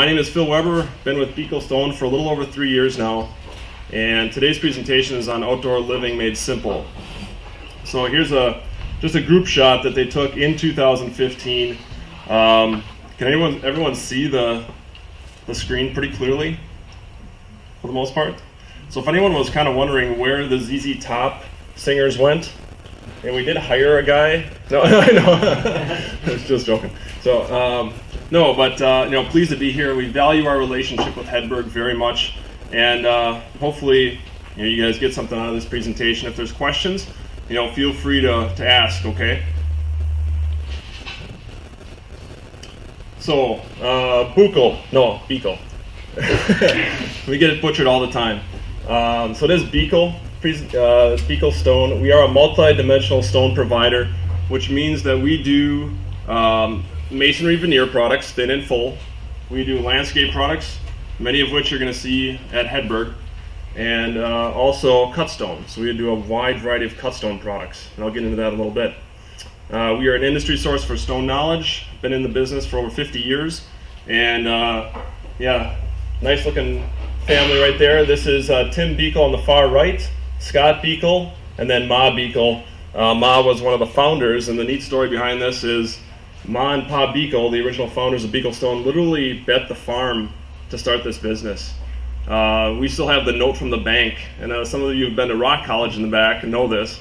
My name is Phil Weber, been with Buechel Stone for a little over three years now, and today's presentation is on outdoor living made simple. So here's a just a group shot that they took in 2015. Um, can anyone everyone see the the screen pretty clearly for the most part? So if anyone was kind of wondering where the ZZ Top singers went, and we did hire a guy. No, I know. I was just joking. So um, no, but uh, you know, pleased to be here. We value our relationship with Hedberg very much, and uh, hopefully, you know, you guys get something out of this presentation. If there's questions, you know, feel free to, to ask. Okay. So, uh, Buchel, no, Beekle. we get it butchered all the time. Um, so this Buechel, uh, stone, we are a multi-dimensional stone provider, which means that we do um, masonry veneer products, thin and full. We do landscape products, many of which you're going to see at Hedberg, and uh, also cut stone. So we do a wide variety of cut stone products, and I'll get into that a little bit. Uh, we are an industry source for stone knowledge. Been in the business for over 50 years, and uh, yeah, nice looking family right there. This is uh, Tim Buechel on the far right, Scott Buechel, and then Ma Buechel. Uh, Ma was one of the founders, and the neat story behind this is Ma and Pa Buechel, the original founders of Buechel Stone, literally bet the farm to start this business. Uh, we still have the note from the bank, and uh, some of you have been to Rock College in the back and know this.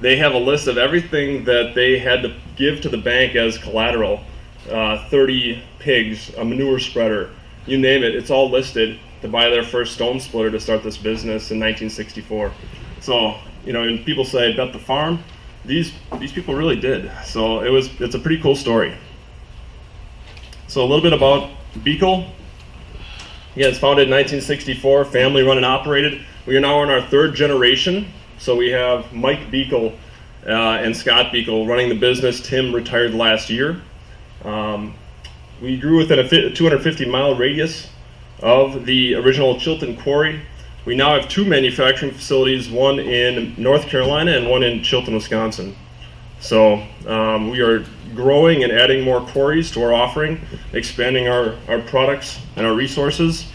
They have a list of everything that they had to give to the bank as collateral uh, 30 pigs, a manure spreader, you name it, it's all listed to buy their first stone splitter to start this business in 1964. So, you know, and people say, bet the farm these these people really did. So it was it's a pretty cool story. So a little bit about Buechel. Yeah, it's founded in 1964, family run and operated. We are now in our third generation. So we have Mike Buechel uh, and Scott Buechel running the business. Tim retired last year. Um, we grew within a 250 mile radius of the original Chilton Quarry we now have two manufacturing facilities, one in North Carolina and one in Chilton, Wisconsin. So um, we are growing and adding more quarries to our offering, expanding our, our products and our resources.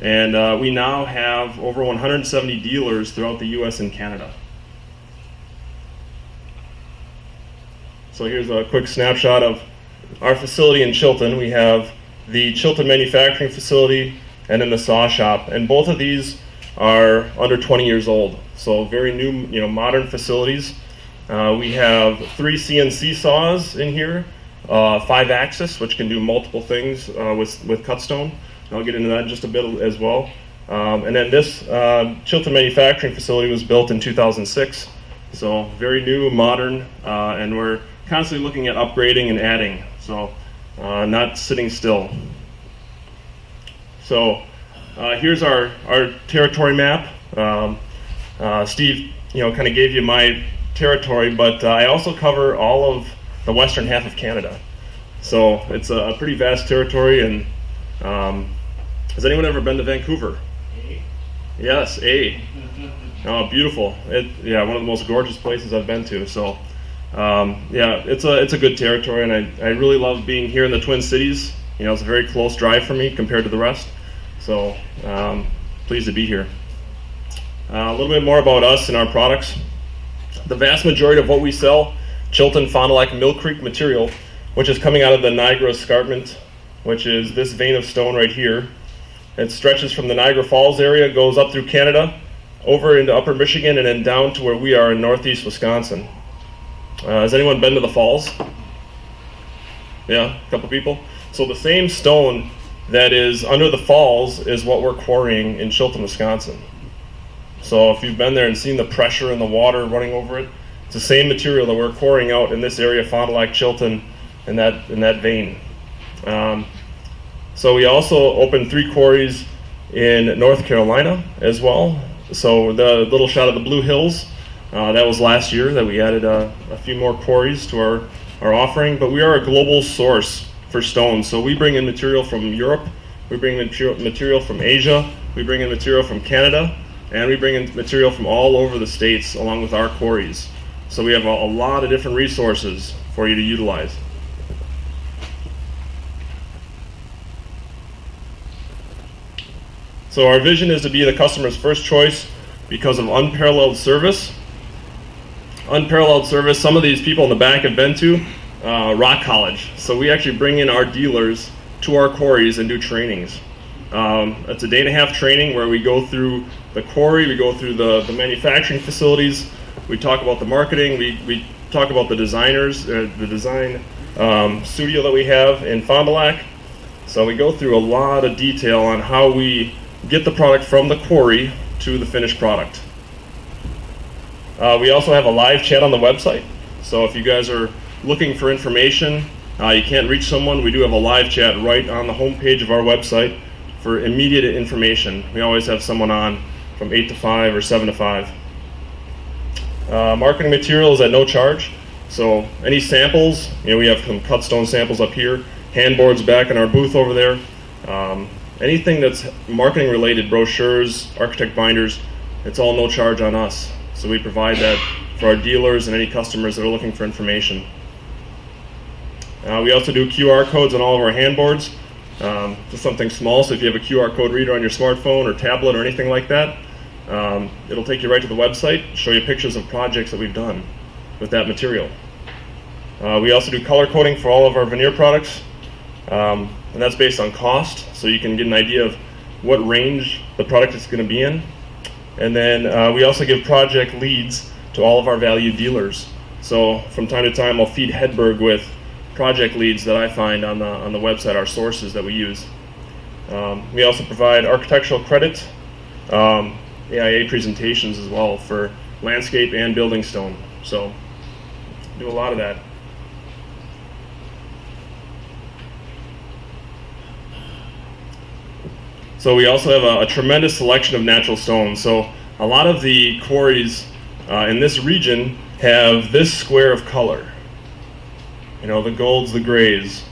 And uh, we now have over 170 dealers throughout the US and Canada. So here's a quick snapshot of our facility in Chilton. We have the Chilton manufacturing facility and then the saw shop. And both of these are under 20 years old. So very new, you know, modern facilities. Uh, we have three CNC saws in here, uh, five axis, which can do multiple things uh, with with cutstone. I'll get into that in just a bit as well. Um, and then this uh, Chilton manufacturing facility was built in 2006, so very new, modern, uh, and we're constantly looking at upgrading and adding. So uh, not sitting still. So uh, here's our, our territory map. Um, uh, Steve, you know, kind of gave you my territory, but uh, I also cover all of the western half of Canada. So it's a, pretty vast territory. And um, has anyone ever been to Vancouver? A. Yes, A. Oh, beautiful! It, yeah, one of the most gorgeous places I've been to. So, um, yeah, it's a it's a good territory, and I, I really love being here in the Twin Cities. You know, it's a very close drive for me compared to the rest. So um, pleased to be here. Uh, a little bit more about us and our products. The vast majority of what we sell, Chilton Fond du Lac Mill Creek material, which is coming out of the Niagara Escarpment, which is this vein of stone right here. It stretches from the Niagara Falls area, goes up through Canada, over into upper Michigan, and then down to where we are in northeast Wisconsin. Uh, has anyone been to the falls? Yeah, a couple people. So the same stone that is under the falls is what we're quarrying in Chilton, Wisconsin. So if you've been there and seen the pressure in the water running over it, it's the same material that we're quarrying out in this area, Fond du Lac, Chilton, in that in that vein. Um, so we also opened three quarries in North Carolina as well. So the little shot of the Blue Hills, uh, that was last year that we added uh, a few more quarries to our, our offering. But we are a global source for stone. So we bring in material from Europe, we bring in material from Asia, we bring in material from Canada, and we bring in material from all over the states along with our quarries. So we have a, a lot of different resources for you to utilize. So our vision is to be the customer's first choice because of unparalleled service. Unparalleled service. Some of these people in the back have been to uh, Rock College. So we actually bring in our dealers to our quarries and do trainings. Um, it's a day and a half training where we go through the quarry, we go through the, the manufacturing facilities, we talk about the marketing, we, we talk about the designers, uh, the design um, studio that we have in Fond du Lac. So we go through a lot of detail on how we get the product from the quarry to the finished product. Uh, we also have a live chat on the website. So if you guys are looking for information, uh, you can't reach someone, we do have a live chat right on the homepage of our website for immediate information. We always have someone on from 8 to 5 or 7 to 5. Uh, marketing materials at no charge. So any samples, you know, we have some cut stone samples up here, handboards back in our booth over there. Um, anything that's marketing related, brochures, architect binders, it's all no charge on us. So we provide that for our dealers and any customers that are looking for information. Uh, we also do QR codes on all of our handboards. Um, just something small, so if you have a QR code reader on your smartphone or tablet or anything like that, um, it'll take you right to the website, show you pictures of projects that we've done with that material. Uh, we also do color coding for all of our veneer products, um, and that's based on cost, so you can get an idea of what range the product is going to be in. And then uh, we also give project leads to all of our valued dealers. So from time to time, I'll feed Hedberg with project leads that I find on the, on the website, are sources that we use. Um, we also provide architectural credit, um, AIA presentations as well for landscape and building stone. So do a lot of that. So we also have a, a, tremendous selection of natural stones. So a lot of the quarries uh, in this region have this square of color you know, the golds, the grays.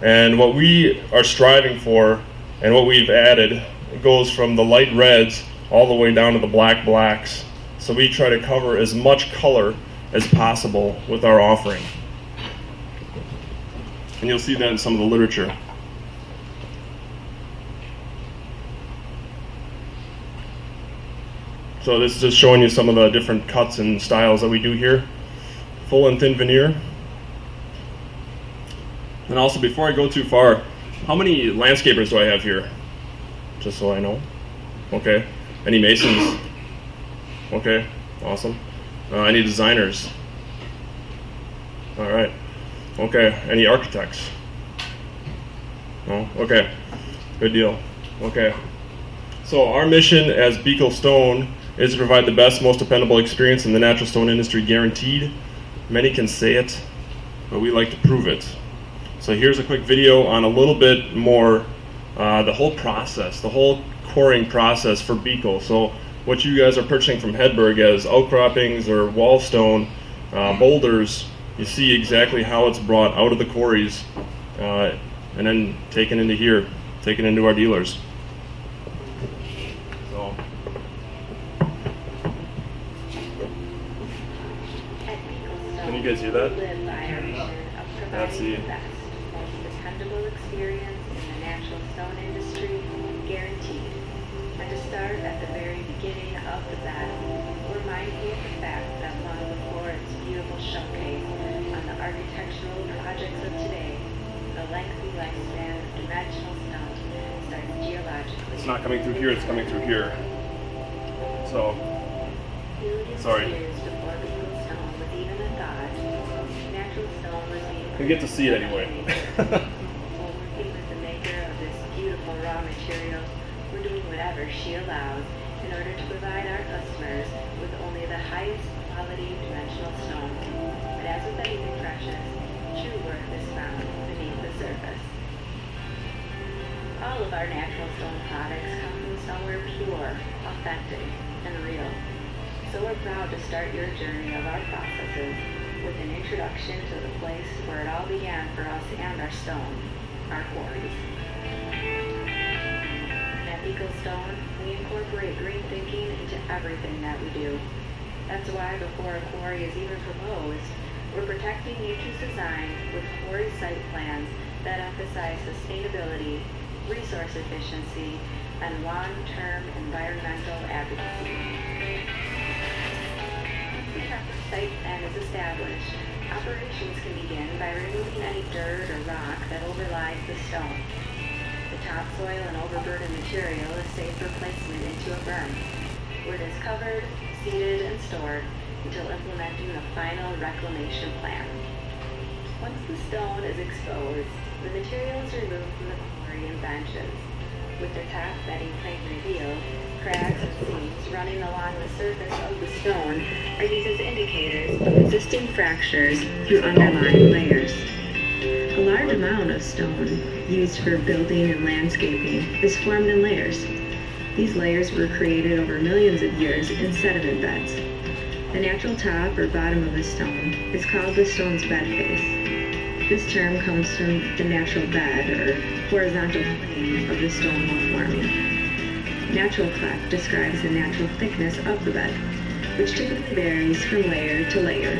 And what we are striving for and what we've added goes from the light reds all the way down to the black blacks. So we try to cover as much color as possible with our offering. And you'll see that in some of the literature. So this is just showing you some of the different cuts and styles that we do here. Full and thin veneer. And also, before I go too far, how many landscapers do I have here? Just so I know. Okay. Any masons? Okay. Awesome. Uh, any designers? All right. Okay. Any architects? No. Okay. Good deal. Okay. So our mission as Buechel Stone is to provide the best, most dependable experience in the natural stone industry, guaranteed. Many can say it, but we like to prove it. So here's a quick video on a little bit more uh, the whole process, the whole coring process for Buechel. So what you guys are purchasing from Hedberg as outcroppings or wall stone, uh, boulders, you see exactly how it's brought out of the quarries uh, and then taken into here, taken into our dealers. Get to see it anyway. stone, our quarries. Stone, we incorporate green thinking into everything that we do. That's why before a quarry is even proposed, we're protecting Nature's design with quarry site plans that emphasize sustainability, resource efficiency, and long-term environmental advocacy. After the site plan is established, operations can begin by removing any dirt or rock that overlies the stone. The topsoil and overburden material is safe for placement into a berm, where it is covered, seeded, and stored until implementing the final reclamation plan. Once the stone is exposed, the material is removed from the quarry and benches. With the top bedding plate revealed, cracks and seams running along the surface of the stone are used as indicators of existing fractures through underlying layers. A large amount of stone used for building and landscaping is formed in layers. These layers were created over millions of years in sediment beds. The natural top or bottom of a stone is called the stone's bed face. This term comes from the natural bed or horizontal plane of the stone while forming. Natural cleft describes the natural thickness of the bed, which typically varies from layer to layer.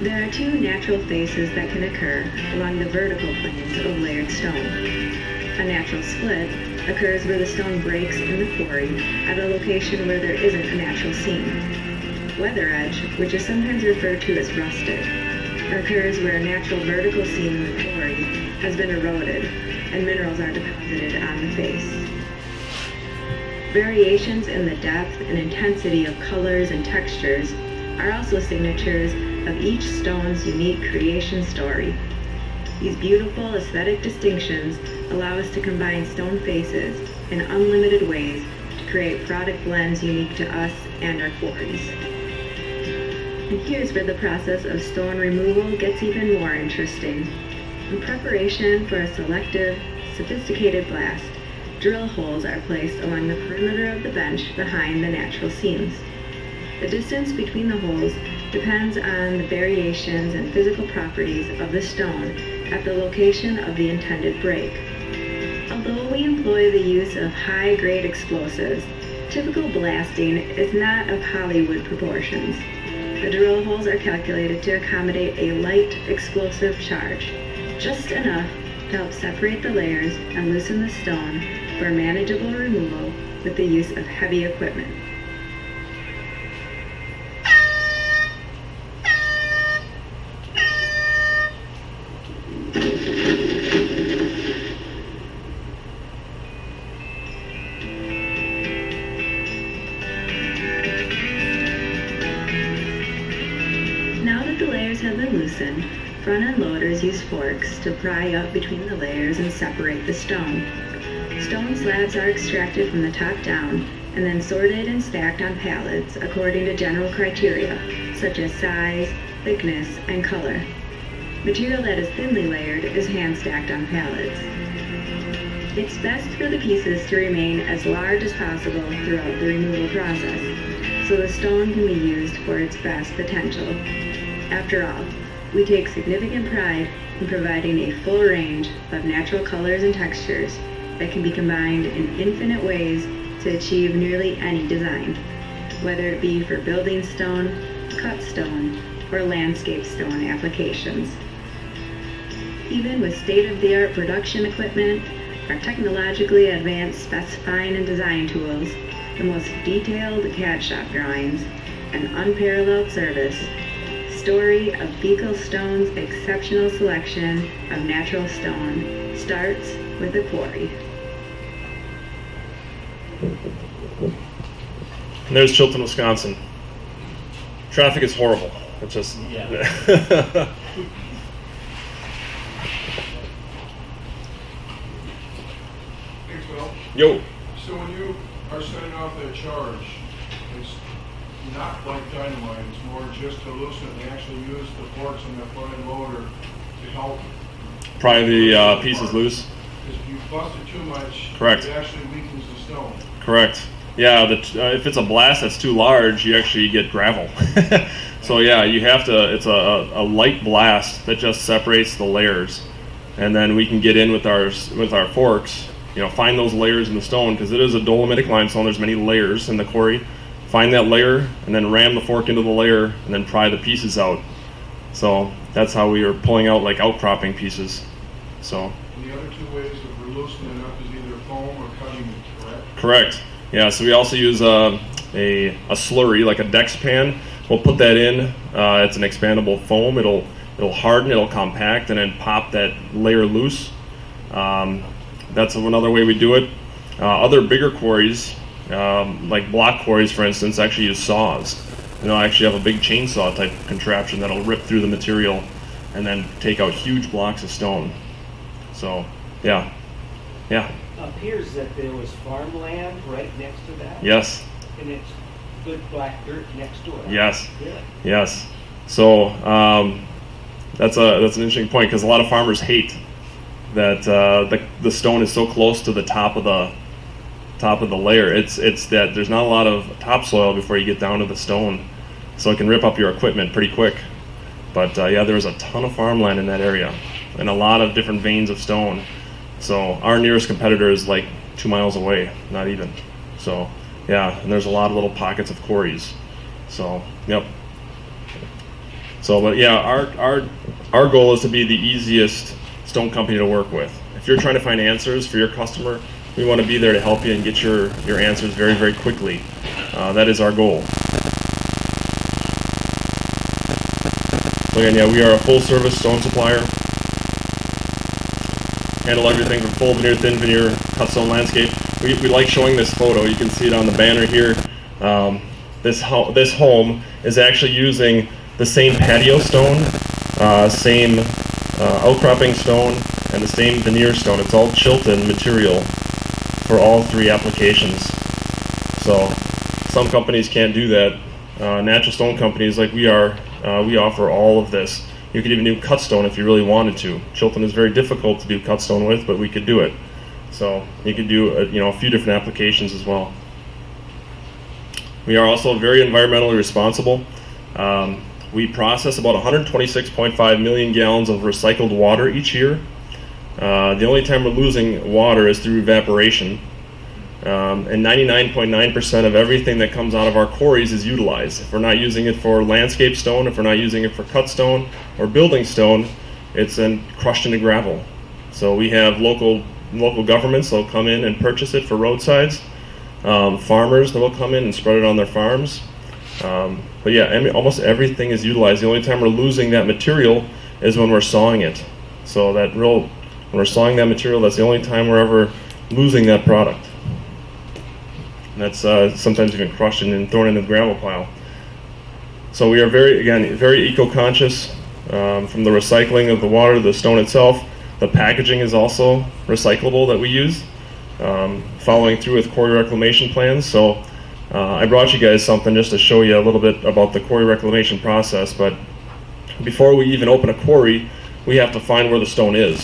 There are two natural faces that can occur along the vertical planes of layered stone. A natural split occurs where the stone breaks in the quarry at a location where there isn't a natural seam. Weather edge, which is sometimes referred to as rusted, occurs where a natural vertical seam in the quarry has been eroded and minerals are deposited on the face. Variations in the depth and intensity of colors and textures are also signatures of each stone's unique creation story. These beautiful aesthetic distinctions allow us to combine stone faces in unlimited ways to create product blends unique to us and our quarries. And here's where the process of stone removal gets even more interesting. In preparation for a selective, sophisticated blast, drill holes are placed along the perimeter of the bench behind the natural seams. The distance between the holes depends on the variations and physical properties of the stone at the location of the intended break. Although we employ the use of high-grade explosives, typical blasting is not of Hollywood proportions. The drill holes are calculated to accommodate a light explosive charge, just enough to help separate the layers and loosen the stone for manageable removal with the use of heavy equipment. Now that the layers have been loosened, front end loaders use forks to pry up between the layers and separate the stone. Stone slabs are extracted from the top down and then sorted and stacked on pallets according to general criteria such as size, thickness, and color. Material that is thinly layered is hand stacked on pallets. It's best for the pieces to remain as large as possible throughout the removal process, so the stone can be used for its best potential. After all, we take significant pride in providing a full range of natural colors and textures that can be combined in infinite ways to achieve nearly any design, whether it be for building stone, cut stone, or landscape stone applications. Even with state-of-the-art production equipment, our technologically advanced specifying and design tools, the most detailed CAD shop drawings, and unparalleled service, story of Buechel Stone's exceptional selection of natural stone starts with the quarry. There's Chilton, Wisconsin. Traffic is horrible. It's just. Yeah. Yo. so when you are setting off that charge, it's not like dynamite, it's more just to loosen they actually use the forks on the front end loader to help. Pry the uh, pieces loose. Because if you bust it too much. Correct. It actually weakens the stone. Correct. Yeah, the, uh, if it's a blast that's too large, you actually get gravel. so yeah, you have to. It's a, a light blast that just separates the layers, and then we can get in with our with our forks. You know, find those layers in the stone because it is a dolomitic limestone. There's many layers in the quarry. Find that layer and then ram the fork into the layer and then pry the pieces out. So that's how we are pulling out like outcropping pieces. So And the other two ways of loosening it up is either foam or cutting it, correct? Correct. Yeah, so we also use uh, a, a slurry, like a Dexpan. We'll put that in. Uh, it's an expandable foam. It'll it'll harden, it'll compact, and then pop that layer loose. Um, that's another way we do it. Uh, other bigger quarries, um, like block quarries, for instance, actually use saws. You know, actually have a big chainsaw type contraption that'll rip through the material and then take out huge blocks of stone. So, yeah, yeah, Appears that there was farmland right next to that. yes, And it's good black dirt next door. yes. Really? Yes. So um, that's a that's an interesting point because a lot of farmers hate that uh, the the stone is so close to the top of the top of the layer. It's it's that there's not a lot of topsoil before you get down to the stone, so it can rip up your equipment pretty quick. But uh, yeah, there was a ton of farmland in that area and a lot of different veins of stone. So our nearest competitor is like two miles away, not even. So yeah, and there's a lot of little pockets of quarries. So yep. So, but yeah, our our our goal is to be the easiest stone company to work with. If you're trying to find answers for your customer, we want to be there to help you and get your your answers very very quickly. Uh, that is our goal. So again, yeah, we are a full service stone supplier. Handle everything from full veneer, thin veneer, cut stone landscape. We, we like showing this photo. You can see it on the banner here. Um, this ho- this home is actually using the same patio stone, uh, same uh, outcropping stone, and the same veneer stone. It's all Chilton material for all three applications. So some companies can't do that. Uh, natural stone companies like we are, uh, we offer all of this. You could even do cut stone if you really wanted to. Chilton is very difficult to do cut stone with, but we could do it. So you could do a, you know a few different applications as well. We are also very environmentally responsible. Um, we process about 126.5 million gallons of recycled water each year. Uh, the only time we're losing water is through evaporation. Um, and 99.9% of everything that comes out of our quarries is utilized. If we're not using it for landscape stone, if we're not using it for cut stone or building stone, it's then crushed into gravel. So we have local local governments that'll come in and purchase it for roadsides. Um, farmers that will come in and spread it on their farms. Um, but yeah, I mean, almost everything is utilized. The only time we're losing that material is when we're sawing it. So that real, when we're sawing that material, that's the only time we're ever losing that product. And that's uh, sometimes even crushed and then thrown into the gravel pile. So we are very, again, very eco-conscious um, from the recycling of the water to the stone itself. The packaging is also recyclable that we use, um, following through with quarry reclamation plans. So uh, I brought you guys something just to show you a little bit about the quarry reclamation process. But before we even open a quarry, we have to find where the stone is.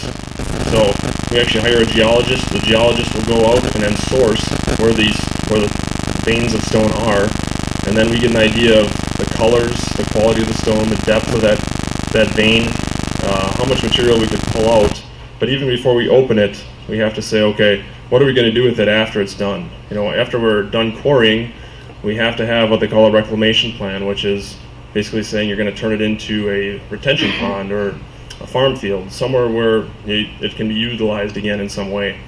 So we actually hire a geologist. The geologist will go out and then source where these where the veins of stone are, and then we get an idea of the colors, the quality of the stone, the depth of that that vein, uh, how much material we could pull out. But even before we open it, we have to say, okay, what are we going to do with it after it's done? You know, after we're done quarrying, we have to have what they call a reclamation plan, which is basically saying you're going to turn it into a retention pond or a farm field, somewhere where it can be utilized again in some way.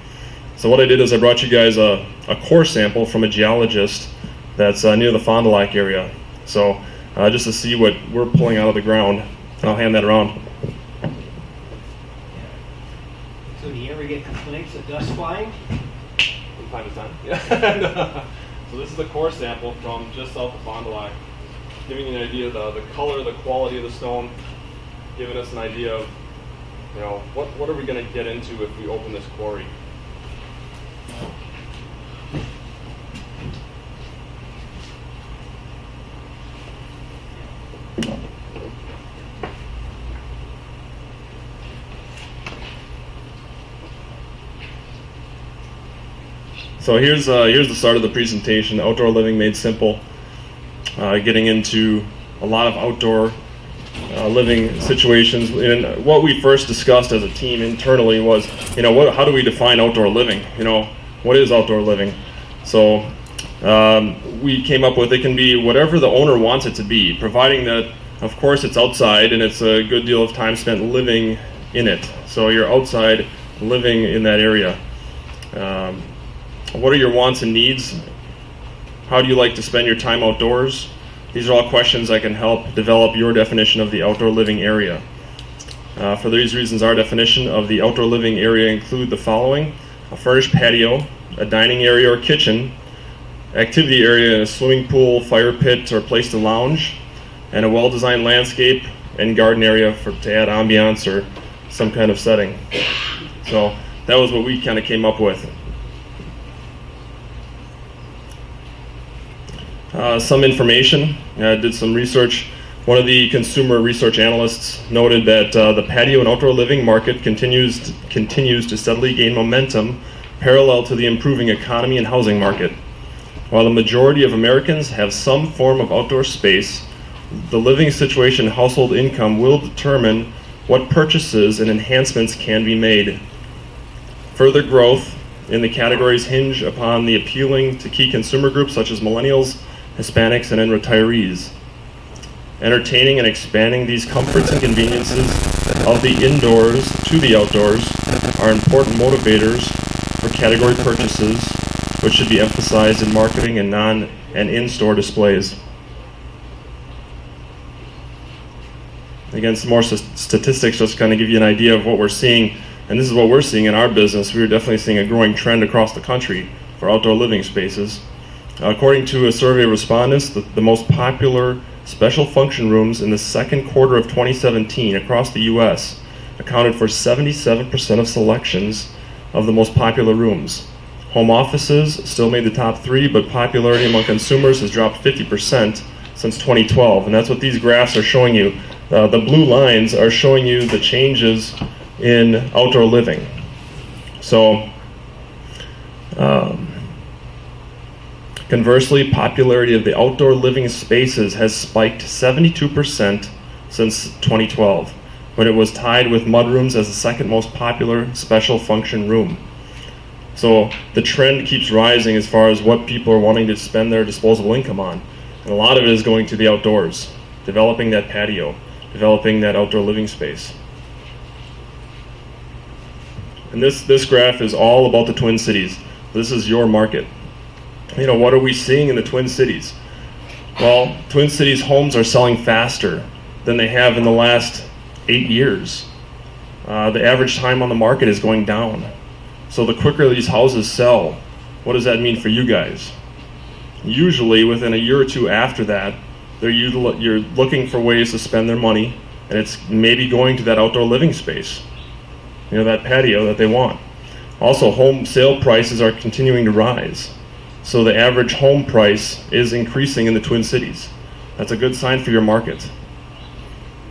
So what I did is I brought you guys a, a core sample from a geologist that's uh, near the Fond du Lac area. So uh, just to see what we're pulling out of the ground, and I'll hand that around. So do you ever get complaints of dust flying? From time to time. Yeah. so this is a core sample from just south of Fond du Lac, giving you an idea of the, the color, the quality of the stone, giving us an idea of, you know, what, what are we going to get into if we open this quarry. So here's uh, here's the start of the presentation. Outdoor living made simple. Uh, getting into a lot of outdoor uh, living situations. And what we first discussed as a team internally was, you know, what, how do we define outdoor living? You know, what is outdoor living? So um, we came up with it can be whatever the owner wants it to be, providing that, of course, it's outside and it's a good deal of time spent living in it. So you're outside living in that area. Um, what are your wants and needs? How do you like to spend your time outdoors? These are all questions that can help develop your definition of the outdoor living area. Uh, for these reasons, our definition of the outdoor living area include the following a furnished patio, a dining area or kitchen, activity area, a swimming pool, fire pit, or place to lounge, and a well designed landscape and garden area for to add ambiance or some kind of setting. So that was what we kind of came up with. Uh, some information. I did some research. One of the consumer research analysts noted that uh, the patio and outdoor living market continues to, continues to steadily gain momentum parallel to the improving economy and housing market. While the majority of Americans have some form of outdoor space, the living situation household income will determine what purchases and enhancements can be made. Further growth in the categories hinge upon the appealing to key consumer groups such as millennials, Hispanics, and retirees. Entertaining and expanding these comforts and conveniences of the indoors to the outdoors are important motivators for category purchases, which should be emphasized in marketing and non and in-store displays. Again, some more statistics just kind of give you an idea of what we're seeing, and this is what we're seeing in our business. We're definitely seeing a growing trend across the country for outdoor living spaces. According to a survey of respondents, the, the most popular special function rooms in the second quarter of 2017 across the U.S. accounted for 77% of selections of the most popular rooms. Home offices still made the top three, but popularity among consumers has dropped 50% since 2012. And that's what these graphs are showing you. Uh, the blue lines are showing you the changes in outdoor living. So, um, Conversely, popularity of the outdoor living spaces has spiked 72% since 2012, when it was tied with mudrooms as the second most popular special function room. So the trend keeps rising as far as what people are wanting to spend their disposable income on. And a lot of it is going to the outdoors, developing that patio, developing that outdoor living space. And this, this graph is all about the Twin Cities. This is your market you know, what are we seeing in the Twin Cities? Well, Twin Cities homes are selling faster than they have in the last eight years. Uh, the average time on the market is going down. So the quicker these houses sell, what does that mean for you guys? Usually, within a year or two after that, they're util- you're looking for ways to spend their money, and it's maybe going to that outdoor living space, you know, that patio that they want. Also, home sale prices are continuing to rise. So the average home price is increasing in the Twin Cities. That's a good sign for your market.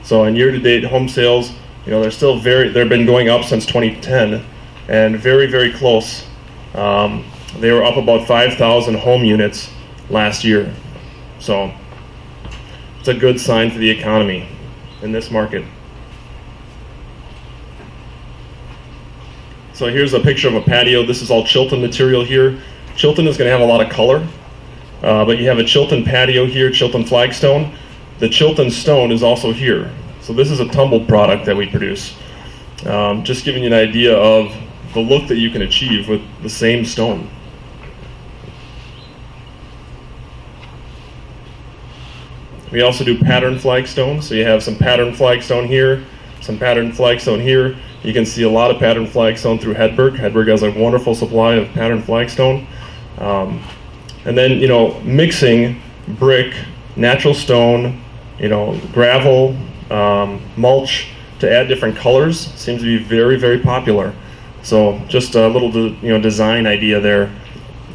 So in year-to-date home sales, you know, they're still very, they've been going up since 2010 and very, very close. Um, they were up about 5,000 home units last year. So it's a good sign for the economy in this market. So here's a picture of a patio. This is all Chilton material here. Chilton is going to have a lot of color, uh, but you have a Chilton patio here, Chilton flagstone. The Chilton stone is also here. So this is a tumbled product that we produce. Um, just giving you an idea of the look that you can achieve with the same stone. We also do pattern flagstone. So you have some pattern flagstone here, some pattern flagstone here. You can see a lot of pattern flagstone through Hedberg. Hedberg has a wonderful supply of pattern flagstone. Um, and then, you know, mixing brick, natural stone, you know, gravel, um, mulch to add different colors seems to be very, very popular. So just a little, de- you know, design idea there.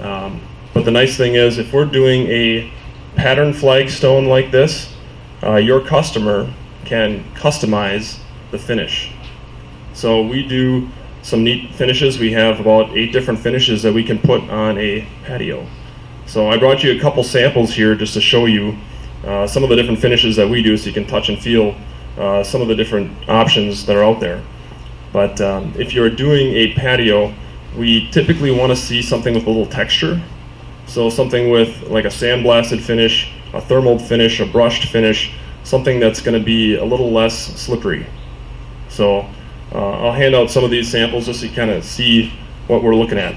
Um, but the nice thing is, if we're doing a pattern flagstone like this, uh, your customer can customize the finish. So we do some neat finishes. We have about eight different finishes that we can put on a patio. So I brought you a couple samples here just to show you uh, some of the different finishes that we do so you can touch and feel uh, some of the different options that are out there. But um, if you're doing a patio, we typically want to see something with a little texture. So something with like a sandblasted finish, a thermal finish, a brushed finish, something that's going to be a little less slippery. So Uh, I'll hand out some of these samples just to kind of see what we're looking at.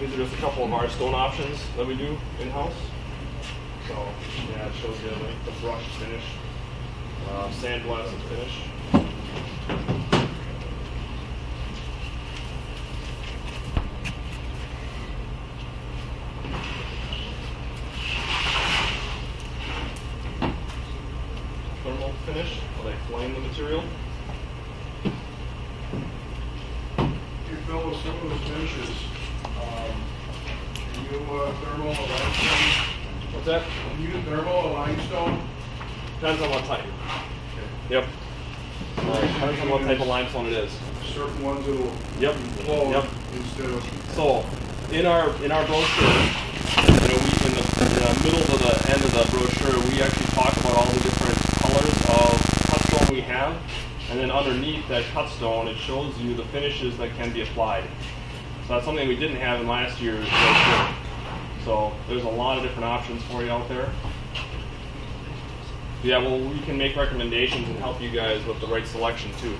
These are just a couple of our stone options that we do in-house. So, yeah, it shows you the, brush finish, uh, sandblasted finish. Thermal finish, where they You fill with some of those benches, um, you uh, thermal a limestone? What's that? You thermal a limestone? Depends on what type. Yep. Uh, depends on what type of limestone it is. Certain ones that'll Yep. flow Yep. instead of, So, in our in our brochure, you know, we in the, in the middle of the end of the brochure, we actually talk about all the different colors of we have, and then underneath that cut stone, it shows you the finishes that can be applied. So that's something we didn't have in last year's brochure. So there's a lot of different options for you out there. Yeah, well, we can make recommendations and help you guys with the right selection too.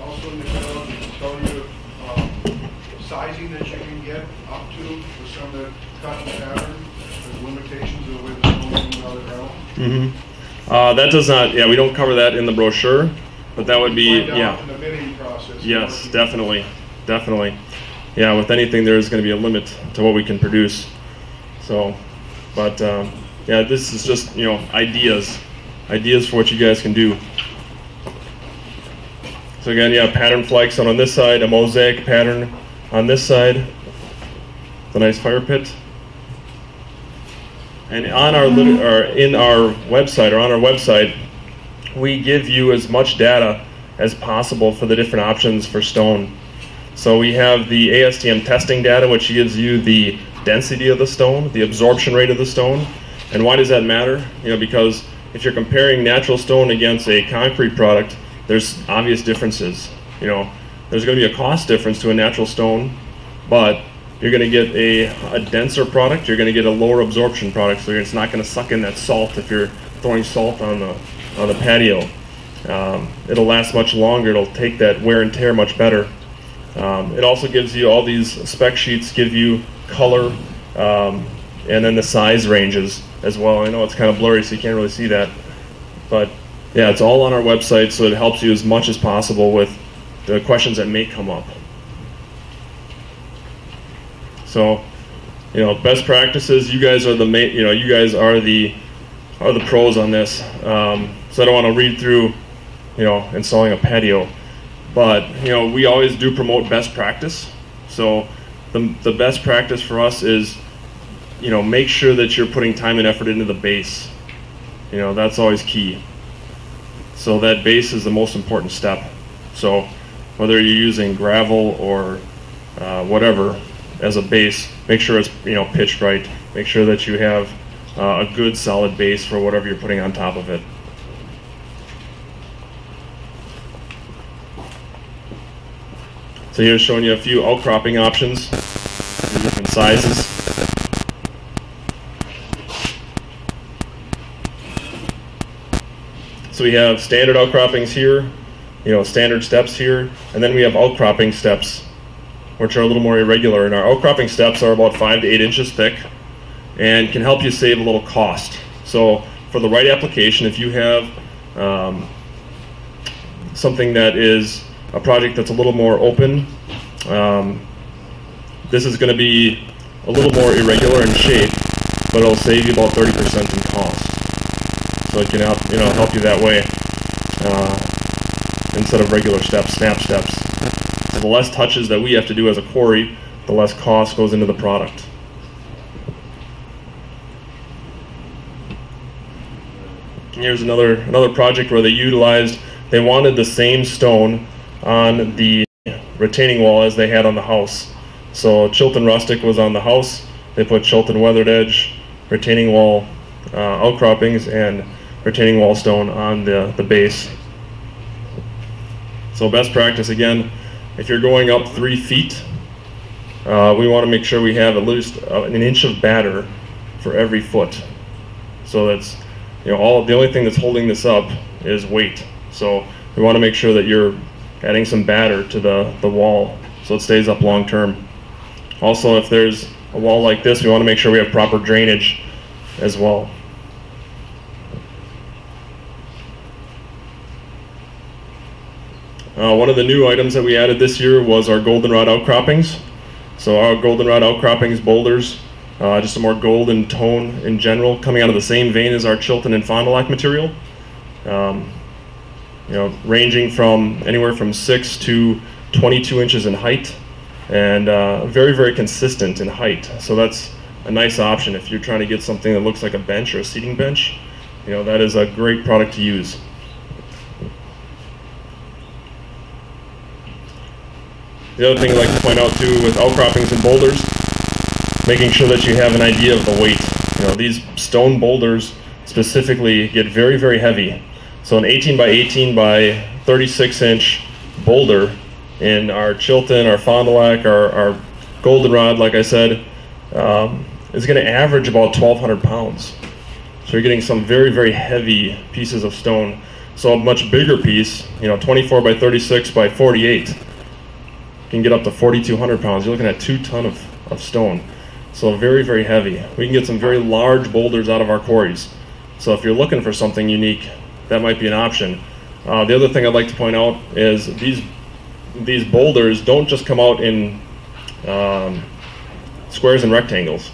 also in the catalog, you, sizing that you can get up to with some of the cut and pattern. There's limitations of the way the stone comes out of the ground. Mm-hmm. Uh, that does not, yeah, we don't cover that in the brochure, but that would be, yeah. In the bidding process. Yes, definitely, definitely. Yeah, with anything, there is going to be a limit to what we can produce. So, but um, yeah, this is just you know ideas, ideas for what you guys can do. So again, yeah, pattern flagstone on this side, a mosaic pattern on this side, the nice fire pit. And on our lit- mm-hmm. or in our website or on our website, we give you as much data as possible for the different options for stone. So we have the ASTM testing data, which gives you the density of the stone, the absorption rate of the stone. And why does that matter? You know, because if you're comparing natural stone against a concrete product, there's obvious differences. You know, there's going to be a cost difference to a natural stone, but you're going to get a, a denser product. You're going to get a lower absorption product, so it's not going to suck in that salt if you're throwing salt on the on the patio. Um, it'll last much longer. It'll take that wear and tear much better. Um, it also gives you all these spec sheets give you color um, and then the size ranges as well. I know it's kind of blurry, so you can't really see that, but yeah, it's all on our website, so it helps you as much as possible with the questions that may come up. So, you know, best practices. You guys are the ma- you know you guys are the are the pros on this. Um, so I don't want to read through, you know, installing a patio, but you know we always do promote best practice. So the the best practice for us is, you know, make sure that you're putting time and effort into the base. You know, that's always key. So that base is the most important step. So whether you're using gravel or uh, whatever as a base, make sure it's you know pitched right. Make sure that you have uh, a good solid base for whatever you're putting on top of it. So here's showing you a few outcropping options different sizes. So we have standard outcroppings here, you know, standard steps here, and then we have outcropping steps, which are a little more irregular. And our outcropping steps are about five to eight inches thick and can help you save a little cost. So for the right application, if you have um, something that is a project that's a little more open, um, this is going to be a little more irregular in shape, but it'll save you about 30% in cost. So it can help, you know, help you that way uh, instead of regular steps, snap steps. So the less touches that we have to do as a quarry, the less cost goes into the product. And here's another another project where they utilized they wanted the same stone on the retaining wall as they had on the house. So Chilton Rustic was on the house. They put Chilton Weathered Edge retaining wall uh, outcroppings and retaining wall stone on the, the base. So best practice again, if you're going up three feet, uh, we want to make sure we have at least uh, an inch of batter for every foot. So that's, you know, all the only thing that's holding this up is weight. So we want to make sure that you're adding some batter to the, the wall so it stays up long term. Also, if there's a wall like this, we want to make sure we have proper drainage as well. Uh, one of the new items that we added this year was our goldenrod outcroppings. So our goldenrod outcroppings boulders, uh, just a more golden tone in general, coming out of the same vein as our Chilton and Fond material. Um, you know, ranging from anywhere from six to 22 inches in height, and uh, very, very consistent in height. So that's a nice option if you're trying to get something that looks like a bench or a seating bench. You know, that is a great product to use. The other thing I'd like to point out too with outcroppings and boulders, making sure that you have an idea of the weight. You know, these stone boulders specifically get very, very heavy. So an 18 by 18 by 36 inch boulder in our Chilton, our Fond du Lac, our, our Goldenrod, like I said, um, is going to average about 1,200 pounds. So you're getting some very, very heavy pieces of stone. So a much bigger piece, you know, 24 by 36 by 48, can get up to 4,200 pounds. You're looking at two ton of, of stone. So very, very heavy. We can get some very large boulders out of our quarries. So if you're looking for something unique, that might be an option. Uh, the other thing I'd like to point out is these these boulders don't just come out in um, squares and rectangles.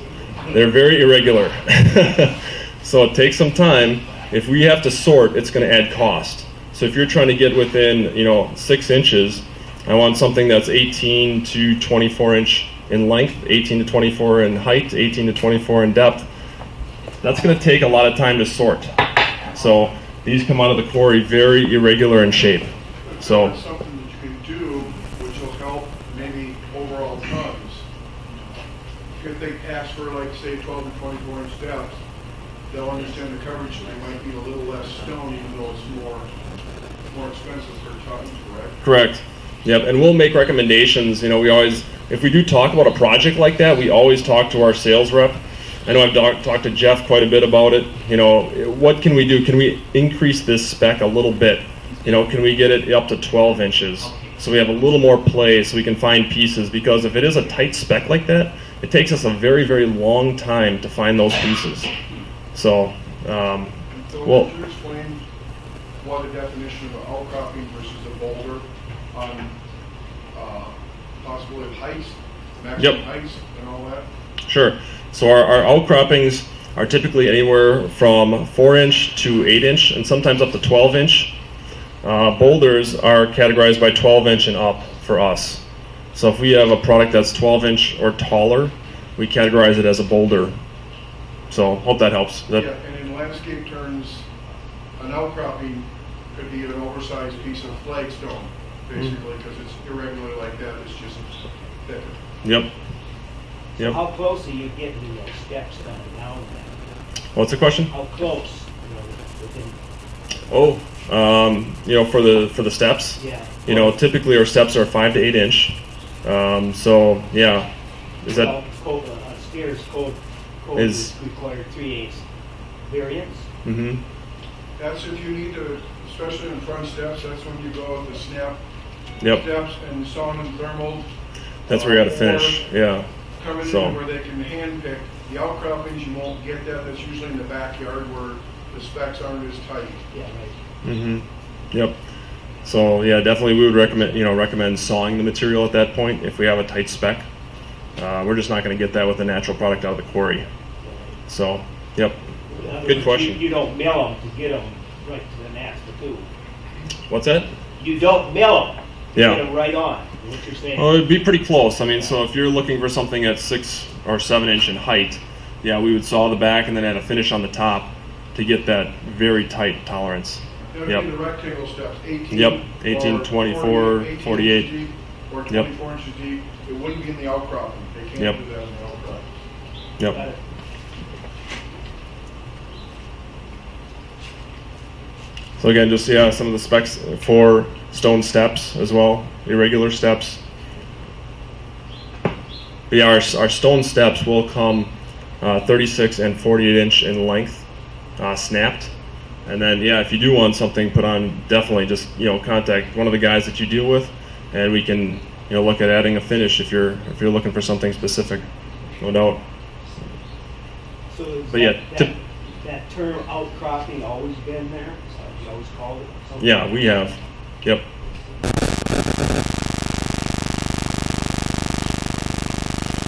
They're very irregular. so it takes some time. If we have to sort, it's going to add cost. So if you're trying to get within, you know, six inches, I want something that's 18 to 24 inch in length, 18 to 24 in height, 18 to 24 in depth. That's going to take a lot of time to sort. So these come out of the quarry very irregular in shape. So something that you can do, which will help maybe overall tons. If they ask for like, say, twelve and twenty-four inch depths, they'll understand the coverage, and they might be a little less stone, even though it's more, more expensive per ton, correct? Correct. Yep, and we'll make recommendations. You know, we always, if we do talk about a project like that, we always talk to our sales rep. I know I've talked to Jeff quite a bit about it. You know, what can we do? Can we increase this spec a little bit? You know, can we get it up to 12 inches so we have a little more play so we can find pieces? Because if it is a tight spec like that, it takes us a very, very long time to find those pieces. So, um, So Well- would you explain what a definition of an outcropping versus a boulder on, possibility of heights, maximum Yep. heights and all that? Sure. So our, our outcroppings are typically anywhere from four inch to eight inch, and sometimes up to 12 inch. Uh, boulders are categorized by 12 inch and up for us. So if we have a product that's 12 inch or taller, we categorize it as a boulder. So hope that helps. That, Yeah, and in landscape terms, an outcropping could be an oversized piece of flagstone, basically, because it's irregular like that, it's just thicker. Yep. Yep. How close are you getting to those steps coming down then? What's the question? How close, you know, Oh, um, you know, for the for the steps. yeah. You know, typically our steps are five to eight inch. Um, so yeah, is that Well, Code, uh, stairs code, code Is- is required three eighths variance. Mm-hmm. That's if you need to, especially in front steps, that's when you go with the snap Yep, steps and sawn and thermal. That's where you got to finish. Yeah. Coming So- in where they can hand pick. The outcroppings, you won't get that, that's usually in the backyard where the specs aren't as tight. Yeah, right. hmm Yep. So yeah, definitely we would recommend you know recommend sawing the material at that point if we have a tight spec. Uh, we're just not going to get that with a natural product out of the quarry. So yep. Good words, question. You, you don't mill them to get them right to the master too. What's that? You don't mill them. Yeah. Get them right on, is what you're saying. Well, it'd be pretty close. I mean, so if you're looking for something at six or seven inch in height, yeah, we would saw the back and then add a finish on the top to get that very tight tolerance. That'd Yep. be the rectangle steps, 18. Yep, 18, or 24, 18 48. inches deep, Or Yep. 24 inches deep. It wouldn't be in the outcropping. They can't Yep. do that in the outcropping. Got Yep. So again, just yeah, some of the specs for stone steps as well, irregular steps. But yeah, our, our stone steps will come uh, 36 and 48 inch in length, uh, snapped. And then, yeah, if you do want something put on, definitely just you know contact one of the guys that you deal with, and we can you know look at adding a finish if you're if you're looking for something specific, no doubt. So is But yeah, that, tip- that, that term outcropping always been there? Always called it something? Yeah, we have. Yep.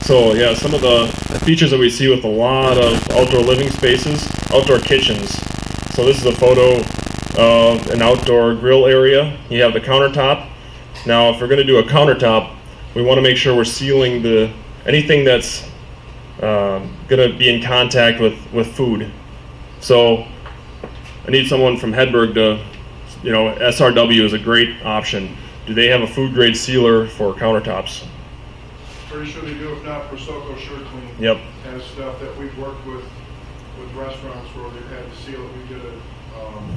So yeah, some of the features that we see with a lot of outdoor living spaces, outdoor kitchens. So this is a photo of an outdoor grill area. You have the countertop. Now, if we're going to do a countertop, we want to make sure we're sealing the anything that's um, going to be in contact with with food. So I need someone from Hedberg to, you know, SRW is a great option. Do they have a food grade sealer for countertops? Pretty sure they do, if not, Prosoco Sure Klean. Yep. Has stuff that we've worked with, with restaurants where they've had to seal it. We did a, um,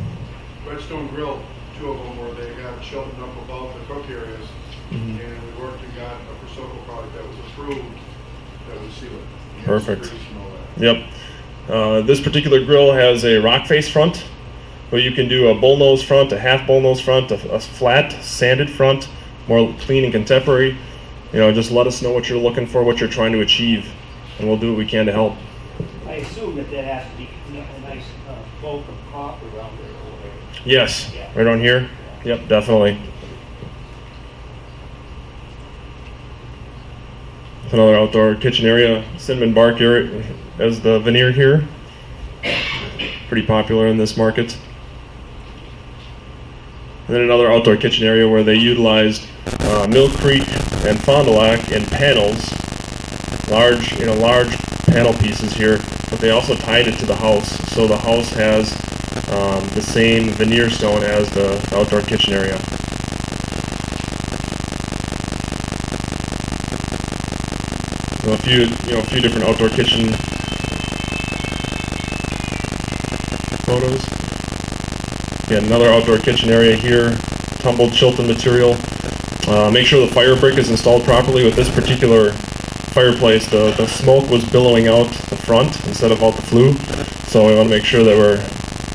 Redstone Grill, two of them where they had shelving up above the cook areas. Mhm. And we worked and got a Prosoco product that was approved that would seal it. Perfect. it's grease and all that. Yep. Uh, this particular grill has a rock face front, where you can do a bullnose front, a half bullnose front, a, a flat sanded front, more clean and contemporary. You know, just let us know what you're looking for, what you're trying to achieve, and we'll do what we can to help. I assume that that has to be a nice uh, bulk of copper around there. Yes, Yeah. right on here. Yep, definitely. Another outdoor kitchen area, cinnamon bark area as the veneer here. Pretty popular in this market. And then another outdoor kitchen area where they utilized uh, Mill Creek and Fond du Lac in panels, large, you know, large panel pieces here, but they also tied it to the house, so the house has um, the same veneer stone as the outdoor kitchen area. So a few, you know, a few different outdoor kitchen photos. Yeah, another outdoor kitchen area here, tumbled Chilton material. Uh, make sure the fire brick is installed properly with this particular fireplace. The, the smoke was billowing out the front instead of out the flue, so we want to make sure that we're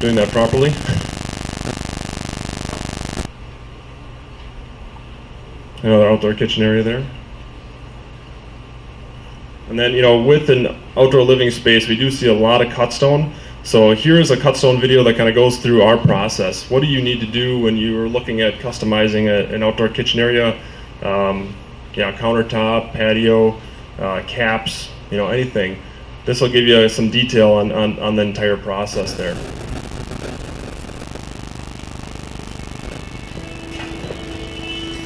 doing that properly. Another outdoor kitchen area there. And then, you know, with an outdoor living space, we do see a lot of cut stone. So here's a cut stone video that kind of goes through our process. What do you need to do when you're looking at customizing a, an outdoor kitchen area? Um, yeah, countertop, patio, uh, caps, you know, anything. This will give you some detail on, on, on the entire process there.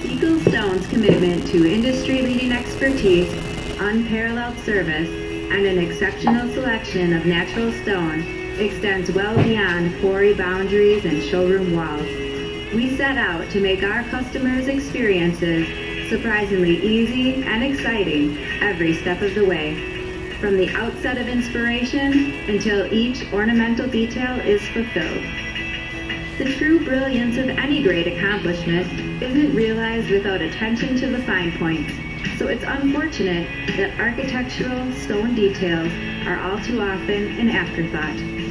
Buechel Stone's commitment to industry-leading expertise, unparalleled service, and an exceptional selection of natural stone extends well beyond quarry boundaries and showroom walls. We set out to make our customers' experiences surprisingly easy and exciting every step of the way, from the outset of inspiration until each ornamental detail is fulfilled. The true brilliance of any great accomplishment isn't realized without attention to the fine points, so it's unfortunate that architectural stone details are all too often an afterthought.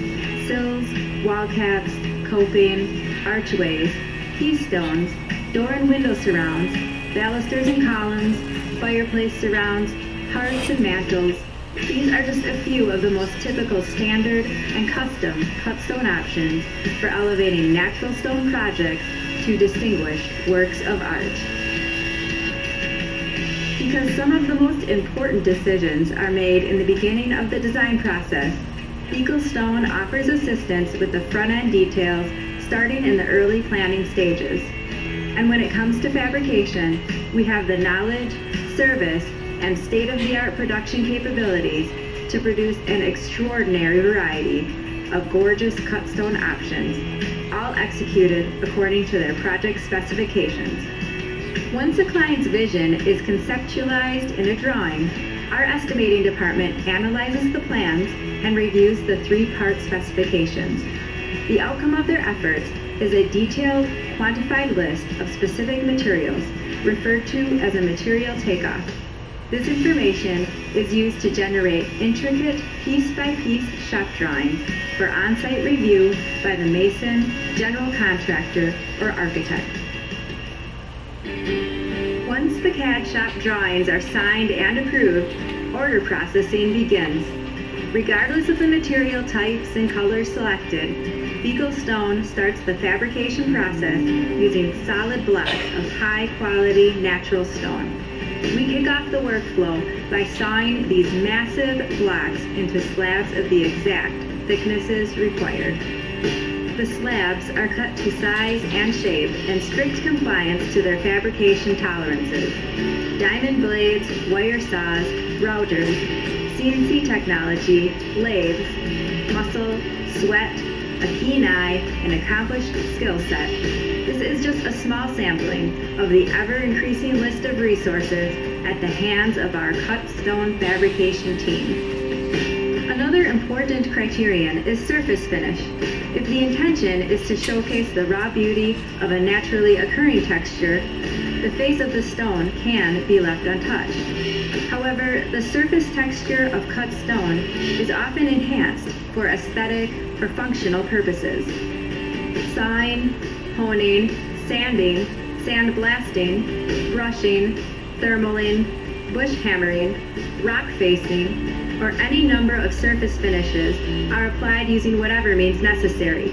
Sills, wall caps, coping, archways, keystones, door and window surrounds, balusters and columns, fireplace surrounds, hearths and mantels, these are just a few of the most typical standard and custom cut stone options for elevating natural stone projects to distinguished works of art. Because some of the most important decisions are made in the beginning of the design process, Buechel Stone offers assistance with the front-end details starting in the early planning stages. And when it comes to fabrication, we have the knowledge, service, and state-of-the-art production capabilities to produce an extraordinary variety of gorgeous cut stone options, all executed according to their project specifications. Once a client's vision is conceptualized in a drawing, our estimating department analyzes the plans and reviews the three-part specifications. The outcome of their efforts is a detailed, quantified list of specific materials referred to as a material takeoff. This information is used to generate intricate piece-by-piece shop drawings for on-site review by the mason, general contractor, or architect. Once the CAD shop drawings are signed and approved, order processing begins. Regardless of the material types and colors selected, Buechel Stone starts the fabrication process using solid blocks of high-quality natural stone. We kick off the workflow by sawing these massive blocks into slabs of the exact thicknesses required. The slabs are cut to size and shape in strict compliance to their fabrication tolerances. Diamond blades, wire saws, routers, CNC technology, lathes, muscle, sweat, a keen eye, and accomplished skill set. This is just a small sampling of the ever-increasing list of resources at the hands of our cut stone fabrication team. Another important criterion is surface finish. If the intention is to showcase the raw beauty of a naturally occurring texture, the face of the stone can be left untouched. However, the surface texture of cut stone is often enhanced for aesthetic or functional purposes. Sawing, honing, sanding, sandblasting, brushing, thermaling, bush hammering, rock facing, or any number of surface finishes are applied using whatever means necessary.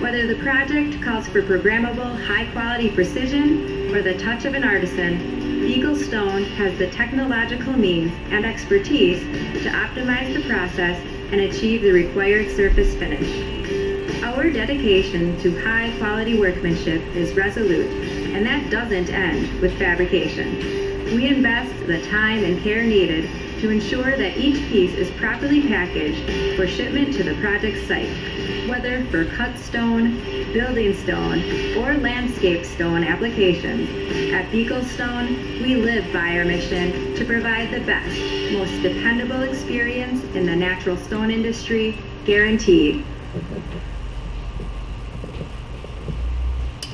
Whether the project calls for programmable, high-quality precision or the touch of an artisan, Buechel Stone has the technological means and expertise to optimize the process and achieve the required surface finish. Our dedication to high-quality workmanship is resolute, and that doesn't end with fabrication. We invest the time and care needed to ensure that each piece is properly packaged for shipment to the project site, whether for cut stone, building stone, or landscape stone applications. At Buechel Stone, we live by our mission to provide the best, most dependable experience in the natural stone industry, guaranteed.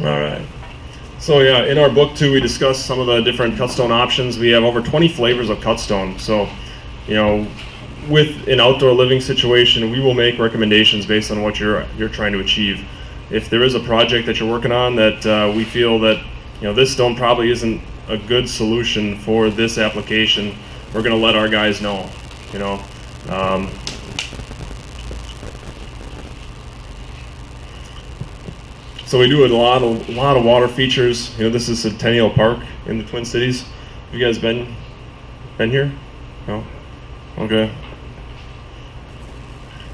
All right. So yeah, in our book too, we discuss some of the different cut stone options. We have over 20 flavors of cut stone. So, you know, with an outdoor living situation, we will make recommendations based on what you're you're trying to achieve. If there is a project that you're working on that uh, we feel that you know this stone probably isn't a good solution for this application, we're going to let our guys know. You know. Um, So we do a lot of a lot of water features. You know, this is Centennial Park in the Twin Cities. Have you guys been been here? No. Okay.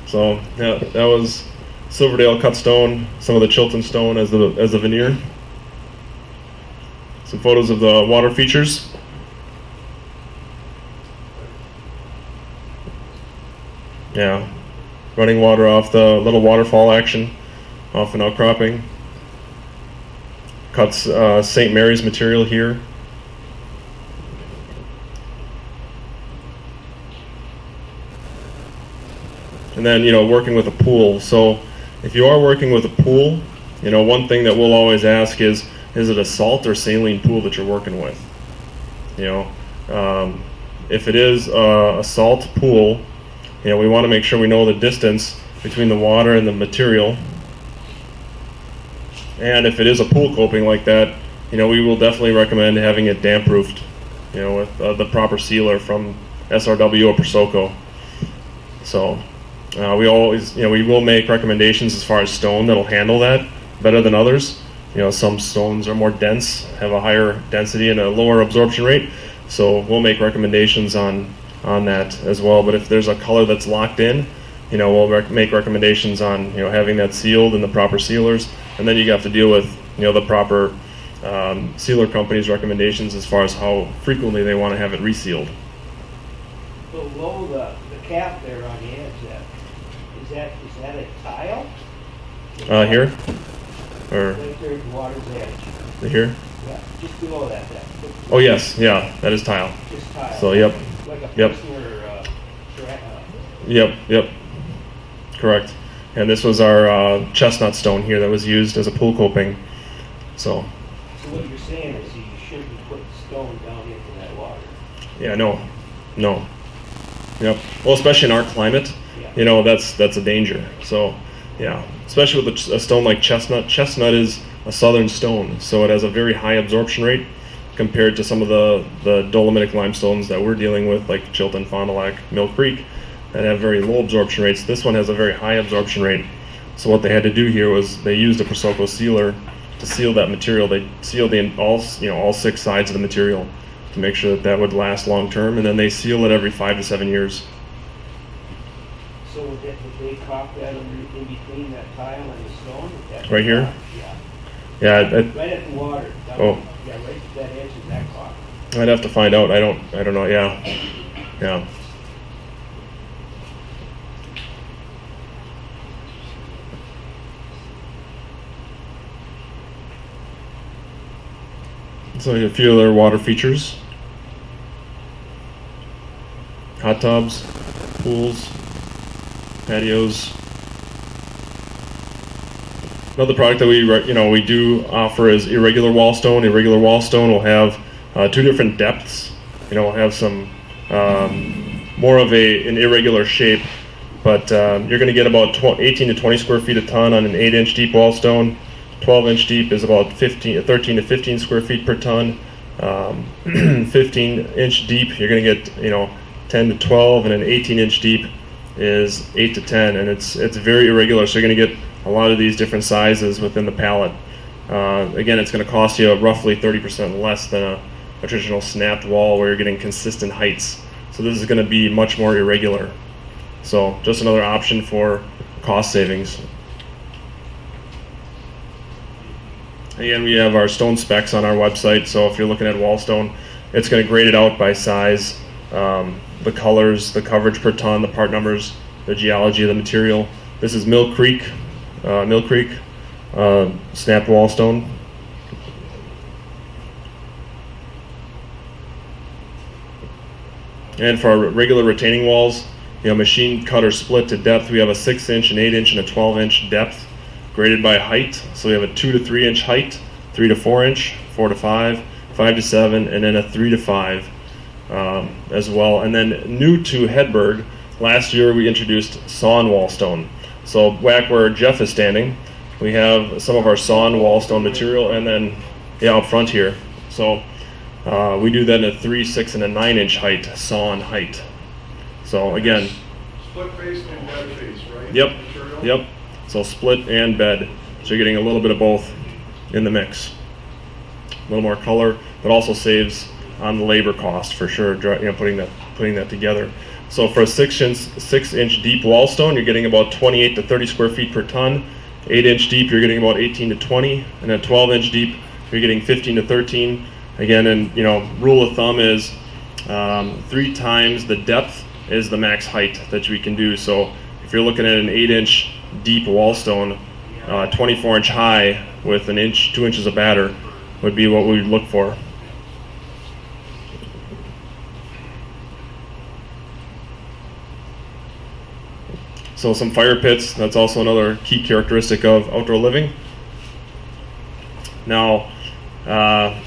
So yeah, that was Silverdale cut stone. Some of the Chilton stone as the as the veneer. Some photos of the water features. Yeah, running water off the little waterfall action off an outcropping cuts uh, St. Mary's material here. And then, you know, working with a pool. So if you are working with a pool, you know, one thing that we'll always ask is, is it a salt or saline pool that you're working with? You know, um, if it is a, a salt pool, you know, we want to make sure we know the distance between the water and the material and if it is a pool coping like that, you know, we will definitely recommend having it damp proofed, you know, with uh, the proper sealer from SRW or Prosoco. So uh, we always, you know, we will make recommendations as far as stone that'll handle that better than others. You know, some stones are more dense, have a higher density and a lower absorption rate. So we'll make recommendations on on that as well. But if there's a color that's locked in, you know, we'll rec- make recommendations on you know having that sealed and the proper sealers and then you have to deal with you know the proper um, sealer company's recommendations as far as how frequently they want to have it resealed. Below the, the cap there on the edge, that, is that, is that a tile? Uh, here, or Right there at the water's edge, here? yeah, just below that, that. Oh yes, yeah, that is tile. Just tile. So, yep, Like a yep. uh, uh, Yep, yep, correct. And this was our uh, chestnut stone here that was used as a pool coping. So So what you're saying is you shouldn't put stone down into that water. Yeah, no, no. Yep. Well, especially in our climate, Yeah. you know, that's that's a danger. So, yeah, especially with a, stone like chestnut. Chestnut is a southern stone, so it has a very high absorption rate compared to some of the the dolomitic limestones that we're dealing with, like Chilton, Fond du Lac, Mill Creek, that have very low absorption rates. This one has a very high absorption rate. So what they had to do here was they used a Prosoco sealer to seal that material. They sealed the all you know all six sides of the material to make sure that that would last long term, and then they seal it every five to seven years. So would that, would they that in, in between that tile and the stone? That Right here? Yeah, Yeah, I'd, right at the water. down- Oh. Yeah, right at that edge is that. I'd have to find out. I don't. I don't know. Yeah, yeah. So a few other water features. Hot tubs, pools, patios. Another product that we you know we do offer is irregular wall stone. Irregular wall stone will have uh, two different depths. You know, we'll have some um, more of a an irregular shape, but um, you're going to get about tw- 18 to 20 square feet a ton on an 8 inch deep wall stone. 12 inch deep is about 15, 13 to 15 square feet per ton. Um, 15 inch deep, you're going to get you know 10 to 12, and an 18 inch deep is 8 to 10, and it's it's very irregular. So you're going to get a lot of these different sizes within the pallet. Uh, again, it's going to cost you roughly 30% less than a, a traditional snapped wall where you're getting consistent heights. So this is going to be much more irregular. So just another option for cost savings. Again, we have our stone specs on our website. So if you're looking at wall stone, it's going to grade it out by size, um, the colors, the coverage per ton, the part numbers, the geology of the material. This is Mill Creek, uh, Mill Creek, uh, wall stone. And for our regular retaining walls, you know, machine cut or split to depth, we have a 6 inch, an 8 inch, and a 12 inch depth graded by height. So we have a 2 to 3 inch height, 3 to 4 inch, 4 to 5, 5 to 7, and then a 3 to 5 um, as well. And then new to Hedberg, last year we introduced sawn wall stone. So back where Jeff is standing, we have some of our sawn wall stone material, and then yeah, up front here. So uh, we do that in a three, six, and a nine inch height, sawn height. So again, Split face and bed face, right? yep, Material? yep. So split and bed. So you're getting a little bit of both in the mix. A little more color, but also saves on the labor cost for sure. You know, putting that putting that together. So for a six inch six inch deep wall stone, you're getting about 28 to 30 square feet per ton. Eight inch deep, you're getting about 18 to 20, and at 12 inch deep, you're getting 15 to 13. Again, and you know, rule of thumb is um, three times the depth is the max height that we can do. So if you're looking at an eight inch deep wall stone, uh, 24 inch high with an inch, two inches of batter would be what we would look for. So some fire pits, that's also another key characteristic of outdoor living. Now, uh,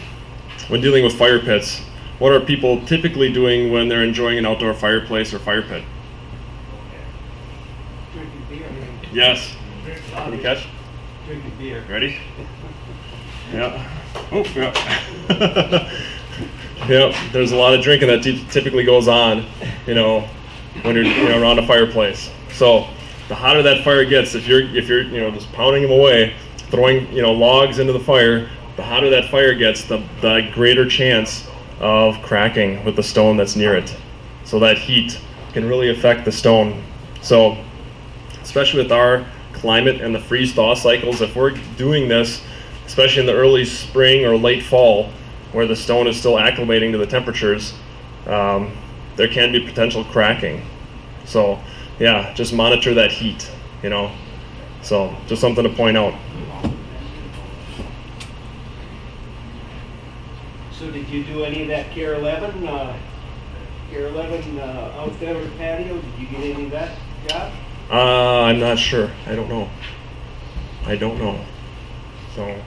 when dealing with fire pits, what are people typically doing when they're enjoying an outdoor fireplace or fire pit? Drinking beer. Yes. Catch? Drinking beer. Ready? Yeah. Oh, yeah. yeah. There's a lot of drinking that ty- typically goes on, you know, when you're you know, around a fireplace. So the hotter that fire gets, if you're if you're you know just pounding them away, throwing you know logs into the fire, the hotter that fire gets, the the greater chance of cracking with the stone that's near it. So that heat can really affect the stone. So especially with our climate and the freeze thaw cycles, if we're doing this, especially in the early spring or late fall, where the stone is still acclimating to the temperatures, um, there can be potential cracking. So, yeah, just monitor that heat, you know. So, just something to point out. So did you do any of that KARE 11, uh, KARE 11 uh, outdoor patio? Did you get any of that job? Uh, I'm not sure. I don't know. I don't know. So,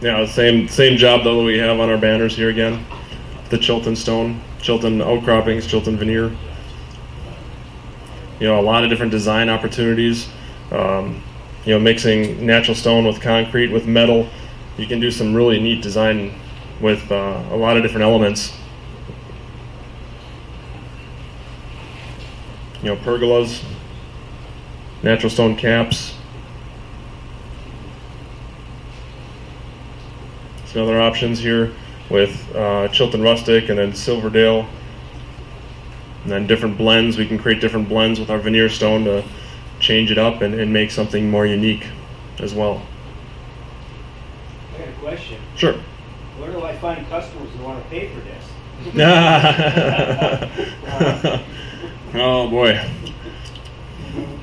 yeah, same same job though that we have on our banners here again. the Chilton stone, Chilton outcroppings, Chilton veneer. You know, a lot of different design opportunities. Um, you know, mixing natural stone with concrete with metal. You can do some really neat design with uh, a lot of different elements. You know, pergolas, natural stone caps. Some other options here with uh, Chilton Rustic and then Silverdale. And then different blends. We can create different blends with our veneer stone to change it up and, and make something more unique as well. I got a question. Sure. Where do I find customers who want to pay for this? oh boy.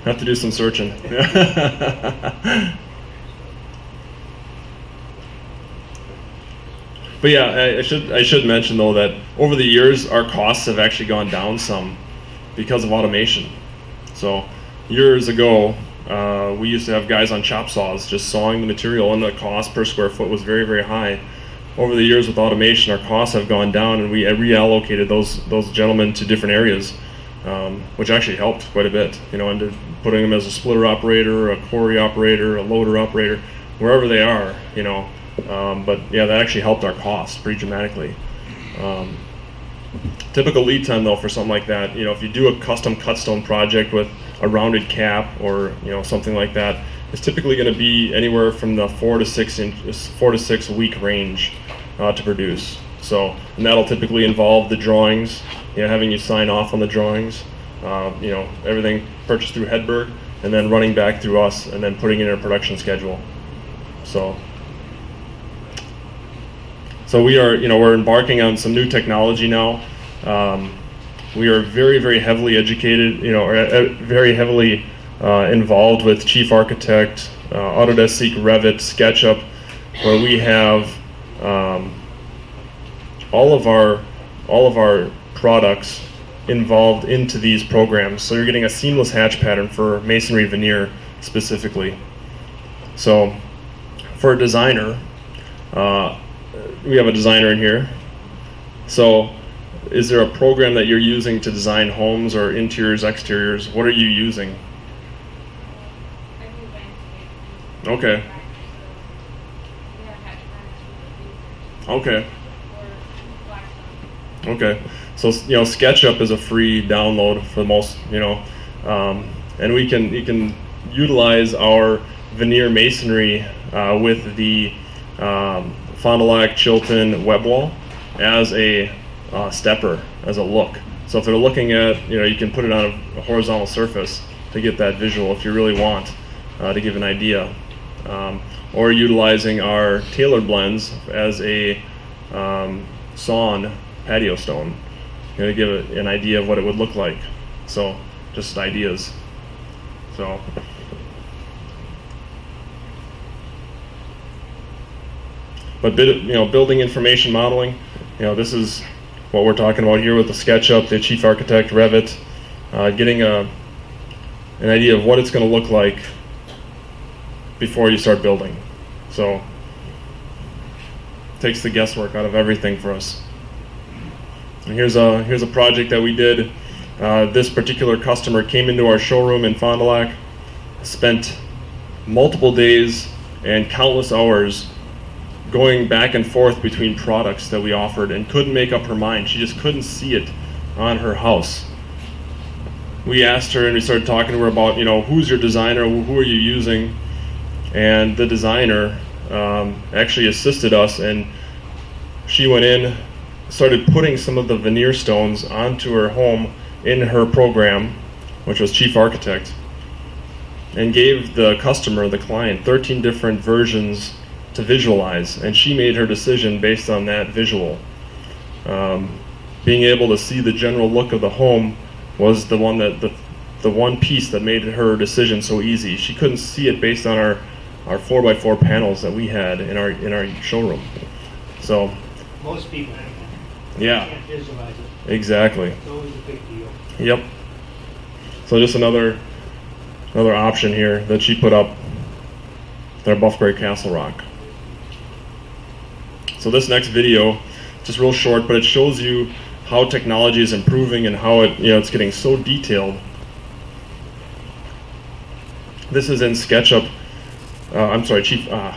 Have to do some searching. but yeah, I, I should I should mention though that over the years our costs have actually gone down some because of automation. So years ago, uh, we used to have guys on chop saws just sawing the material, and the cost per square foot was very, very high. Over the years, with automation, our costs have gone down, and we reallocated those those gentlemen to different areas, um, which actually helped quite a bit. You know, into putting them as a splitter operator, a quarry operator, a loader operator, wherever they are. You know, um, but yeah, that actually helped our costs pretty dramatically. Um, typical lead time though for something like that, you know, if you do a custom cut stone project with a rounded cap or you know something like that, it's typically going to be anywhere from the four to six inch, four to six week range uh, to produce. So, and that'll typically involve the drawings, you know, having you sign off on the drawings, uh, you know, everything purchased through Hedberg, and then running back through us, and then putting it in a production schedule. So, so we are, you know, we're embarking on some new technology now. Um, we are very, very heavily educated, you know, uh, very heavily uh, involved with Chief Architect, uh, Autodesk Seek, Revit, SketchUp, where we have um, all of our all of our products involved into these programs. So you're getting a seamless hatch pattern for masonry veneer specifically. So for a designer, uh, we have a designer in here. So, is there a program that you're using to design homes or interiors, exteriors? What are you using? Okay. Okay. Okay. So you know, SketchUp is a free download for the most. You know, um, and we can you can utilize our veneer masonry uh, with the um, Fond du Lac Chilton web wall as a uh, stepper, as a look. So if they're looking at, you know, you can put it on a, horizontal surface to get that visual if you really want uh, to give an idea. Um, or utilizing our Taylor blends as a um, sawn patio stone you know, to give it an idea of what it would look like. So just ideas. So. But bit, you know, building information modeling, you know, this is what we're talking about here with the SketchUp, the Chief Architect, Revit, uh, getting a an idea of what it's going to look like before you start building. So, takes the guesswork out of everything for us. And here's a here's a project that we did. Uh, this particular customer came into our showroom in Fond du Lac, spent multiple days and countless hours going back and forth between products that we offered and couldn't make up her mind. She just couldn't see it on her house. We asked her and we started talking to her about, you know, who's your designer, who are you using, and the designer um, actually assisted us and she went in, started putting some of the veneer stones onto her home in her program, which was Chief Architect, and gave the customer, the client, 13 different versions to visualize, and she made her decision based on that visual. Um, being able to see the general look of the home was the one that the, the one piece that made her decision so easy. She couldn't see it based on our our four by four panels that we had in our in our showroom. So Most people yeah, can't visualize it. exactly. It's always a big deal. Yep. So just another another option here that she put up there, Buffbury Castle Rock. So this next video just real short, but it shows you how technology is improving and how it, you know, it's getting so detailed. This is in SketchUp. Uh, I'm sorry, Chief uh,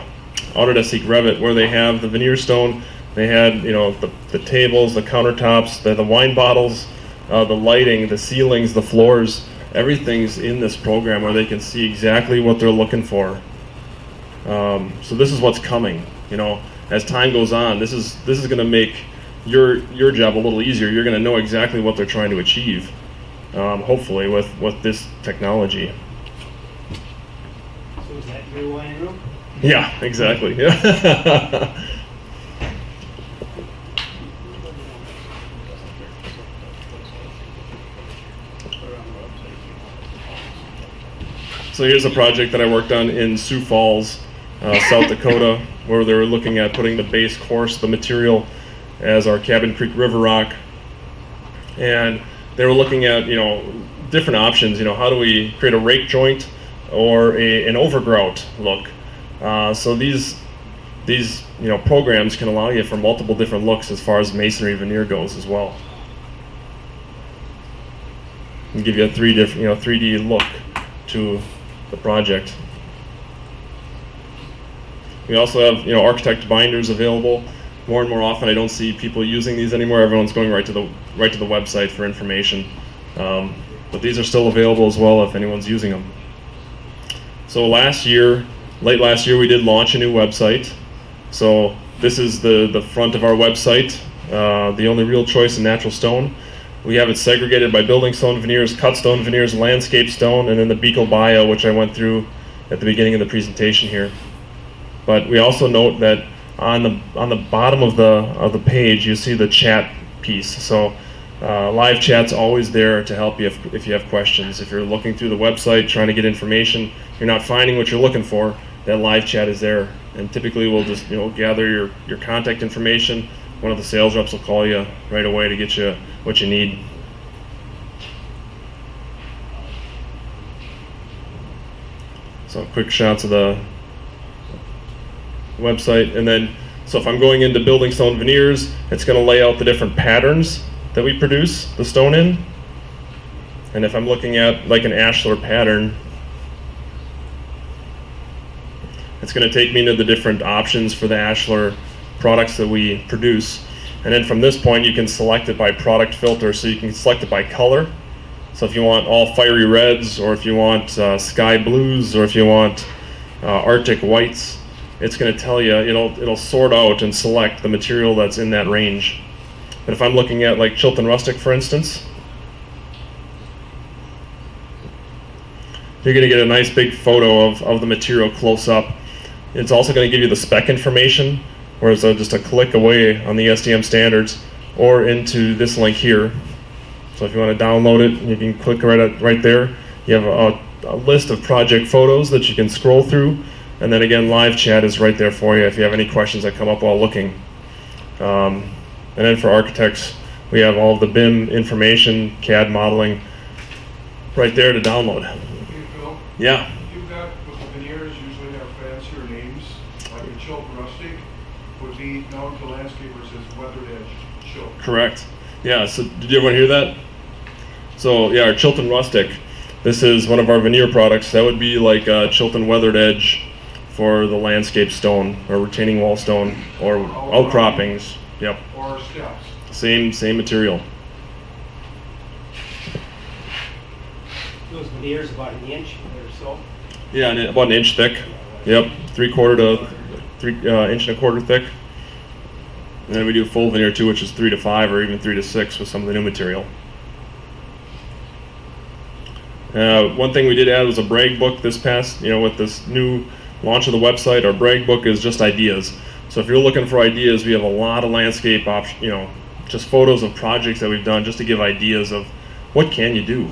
Autodesk Revit, where they have the veneer stone. They had, you know, the, the tables, the countertops, the, the wine bottles, uh, the lighting, the ceilings, the floors. Everything's in this program where they can see exactly what they're looking for. Um, so this is what's coming. You know, as time goes on, this is this is going to make your your job a little easier. You're going to know exactly what they're trying to achieve. Um, hopefully, with with this technology. So is that your wine room? Yeah, exactly. Yeah. so here's a project that I worked on in Sioux Falls, uh, South Dakota, where they were looking at putting the base course, the material, as our Cabin Creek River Rock, and they were looking at you know different options. You know, how do we create a rake joint or a, an overgrout look? Uh, so these these you know programs can allow you for multiple different looks as far as masonry veneer goes as well. And give you a three different you know 3D look to the project. We also have you know architect binders available. More and more often, I don't see people using these anymore. Everyone's going right to the right to the website for information. Um, but these are still available as well if anyone's using them. So last year, late last year, we did launch a new website. So this is the the front of our website. Uh, the only real choice in natural stone. We have it segregated by building stone veneers, cut stone veneers, landscape stone, and then the Buechel bio, which I went through at the beginning of the presentation here. But we also note that on the on the bottom of the of the page, you see the chat piece. So uh, live chat's always there to help you if, if you have questions. If you're looking through the website trying to get information, you're not finding what you're looking for, that live chat is there. And typically, we'll just you know gather your your contact information. One of the sales reps will call you right away to get you what you need. So quick shots of the website, and then so if I'm going into building stone veneers, it's going to lay out the different patterns that we produce the stone in. And if I'm looking at like an ashlar pattern, it's going to take me into the different options for the ashlar products that we produce. And then from this point, you can select it by product filter. So you can select it by color. So if you want all fiery reds, or if you want uh, sky blues, or if you want uh, arctic whites, it's going to tell you, it'll, it'll sort out and select the material that's in that range. But if I'm looking at like Chilton Rustic, for instance, you're going to get a nice big photo of, of the material close up. It's also going to give you the spec information, where it's uh, just a click away on the ASTM standards, or into this link here. So if you want to download it, you can click right at, right there. You have a, a list of project photos that you can scroll through and then again, live chat is right there for you if you have any questions that come up while looking. Um, and then for architects, we have all the BIM information, CAD modeling, right there to download. Hey, Phil, Yeah, you've got, with the veneers, usually have fancier names, like a Chilton Rustic would be known to landscapers as weathered edge Chilton. correct. Yeah, so did you everyone hear that? So yeah, our Chilton Rustic. This is one of our veneer products. That would be like uh, Chilton Weathered Edge for the landscape stone or retaining wall stone or outcroppings. Yep, Or steps. same same material. Those veneers about an inch or so. Yeah, and about an inch thick. Yep, three quarter to three uh, inch and a quarter thick. And then we do full veneer too, which is three to five or even three to six with some of the new material. Uh, one thing we did add was a brag book this past, you know, with this new launch of the website. Our brag book is just ideas. So if you're looking for ideas, we have a lot of landscape options, you know, just photos of projects that we've done just to give ideas of what can you do.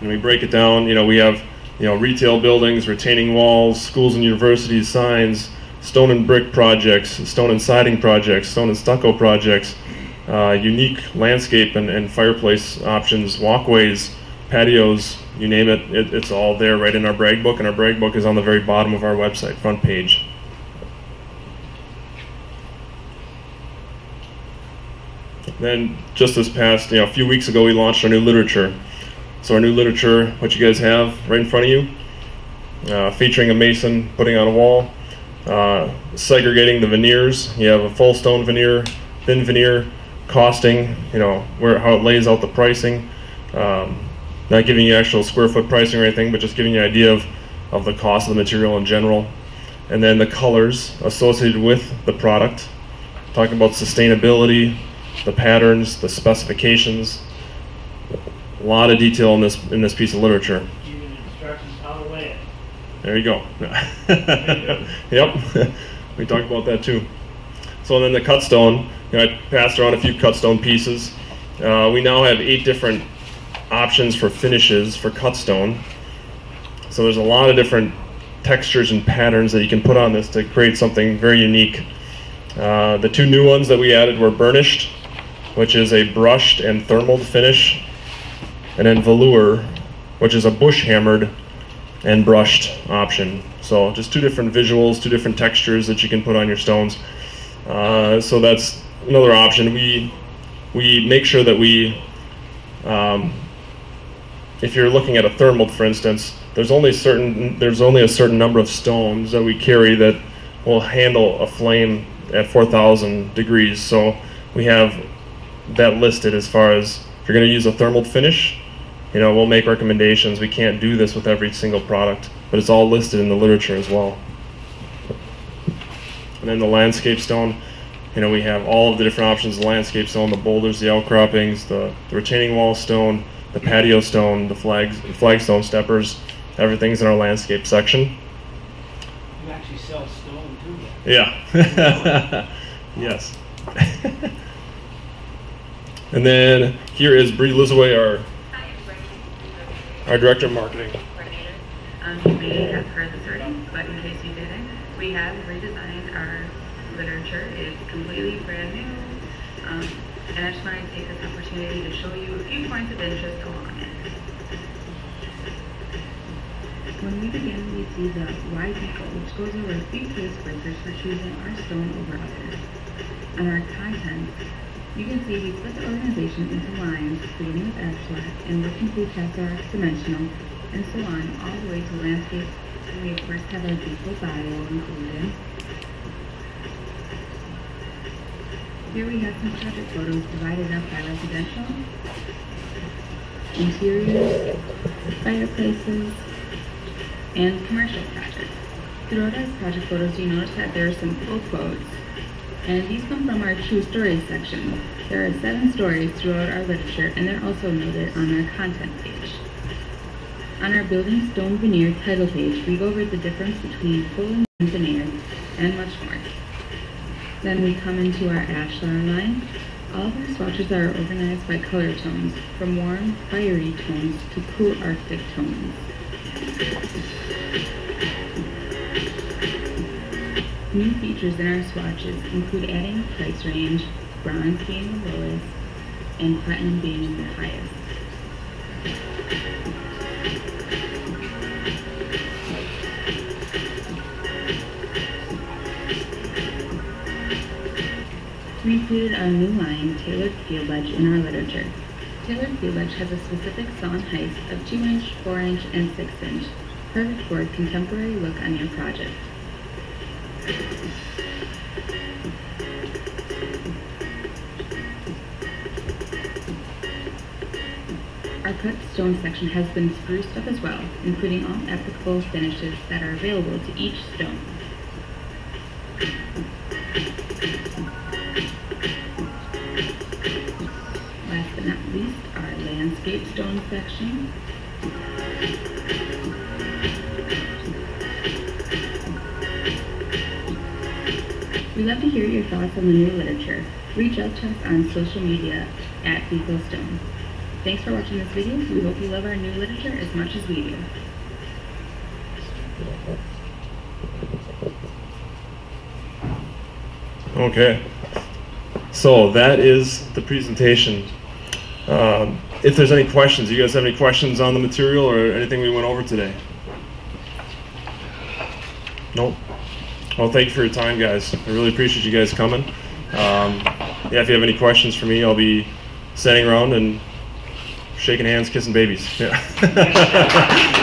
And we break it down, you know, we have, you know, retail buildings, retaining walls, schools and universities, signs, stone and brick projects, stone and siding projects, stone and stucco projects, uh, unique landscape and, and fireplace options, walkways, patios, you name it, it, it's all there right in our brag book, and our brag book is on the very bottom of our website, front page. then just this past, you know, a few weeks ago, we launched our new literature. So our new literature, what you guys have right in front of you, uh, featuring a mason putting on a wall, uh, segregating the veneers. You have a full stone veneer, thin veneer, costing, you know, where how it lays out the pricing. Um, not giving you actual square foot pricing or anything, but just giving you an idea of, of the cost of the material in general. And then the colors associated with the product, talking about sustainability, the patterns, the specifications. A lot of detail in this in this piece of literature. There you go. yep, we talked about that too. So then the cut stone, you know, I passed around a few cut stone pieces. Uh, we now have eight different options for finishes for cut stone. So there's a lot of different textures and patterns that you can put on this to create something very unique. Uh, the two new ones that we added were burnished, which is a brushed and thermal finish, and then velour, which is a bush hammered and brushed option. So just two different visuals, two different textures that you can put on your stones. Uh, so that's another option. We we make sure that we, um, if you're looking at a thermal, for instance, there's only certain there's only a certain number of stones that we carry that will handle a flame at 4,000 degrees. So we have that listed as far as if you're going to use a thermal finish, you know, we'll make recommendations. We can't do this with every single product, but it's all listed in the literature as well. And then the landscape stone, you know, we have all of the different options: the landscape stone, the boulders, the outcroppings, the, the retaining wall stone, the patio stone, the flags, flagstone steppers. Everything's in our landscape section. You actually sell stone too. Yeah. yes. and then here is Bree Lizaway, our Hi, I'm Brittany. our director of marketing. Um, you may have heard this already, but in case you didn't, we have redesigned our literature. It's completely brand new. Um, and I just want to take this opportunity to show you a few points of interest along it. When we begin, we see the why Buechel, which goes over three case breakers for choosing our stone over others. On our content, you can see we split the organization into lines, beginning with abstract and working through chapter dimensional, and so on, all the way to landscape. And we of course have our detailed bio included. Here we have some project photos divided up by residential, interiors, fireplaces, and commercial projects. Throughout our project photos, you notice that there are some full quotes, and these come from our true stories section. There are seven stories throughout our literature, and they're also noted on our content page. On our building stone veneer title page, we go over the difference between full and veneer, and much more. Then we come into our ashlar line. All of our swatches are organized by color tones, from warm, fiery tones to cool arctic tones. New features in our swatches include adding price range, bronze being the lowest, and platinum being the highest. Included our new line, Tailored Field Ledge, in our literature. Tailored Field Ledge has a specific sawn height of 2 inch, 4 inch, and 6 inch, perfect for a contemporary look on your project. Our cut stone section has been spruced up as well, including all applicable finishes that are available to each stone. Our stone section. We love to hear your thoughts on the new literature. Reach out to us on social media at Buechel Stone. Thanks for watching this video. We hope you love our new literature as much as we do. Okay. So that is the presentation. Um, if there's any questions, you guys have any questions on the material or anything we went over today? Nope. Well, thank you for your time, guys. I really appreciate you guys coming. Um, yeah, if you have any questions for me, I'll be standing around and shaking hands, kissing babies. Yeah.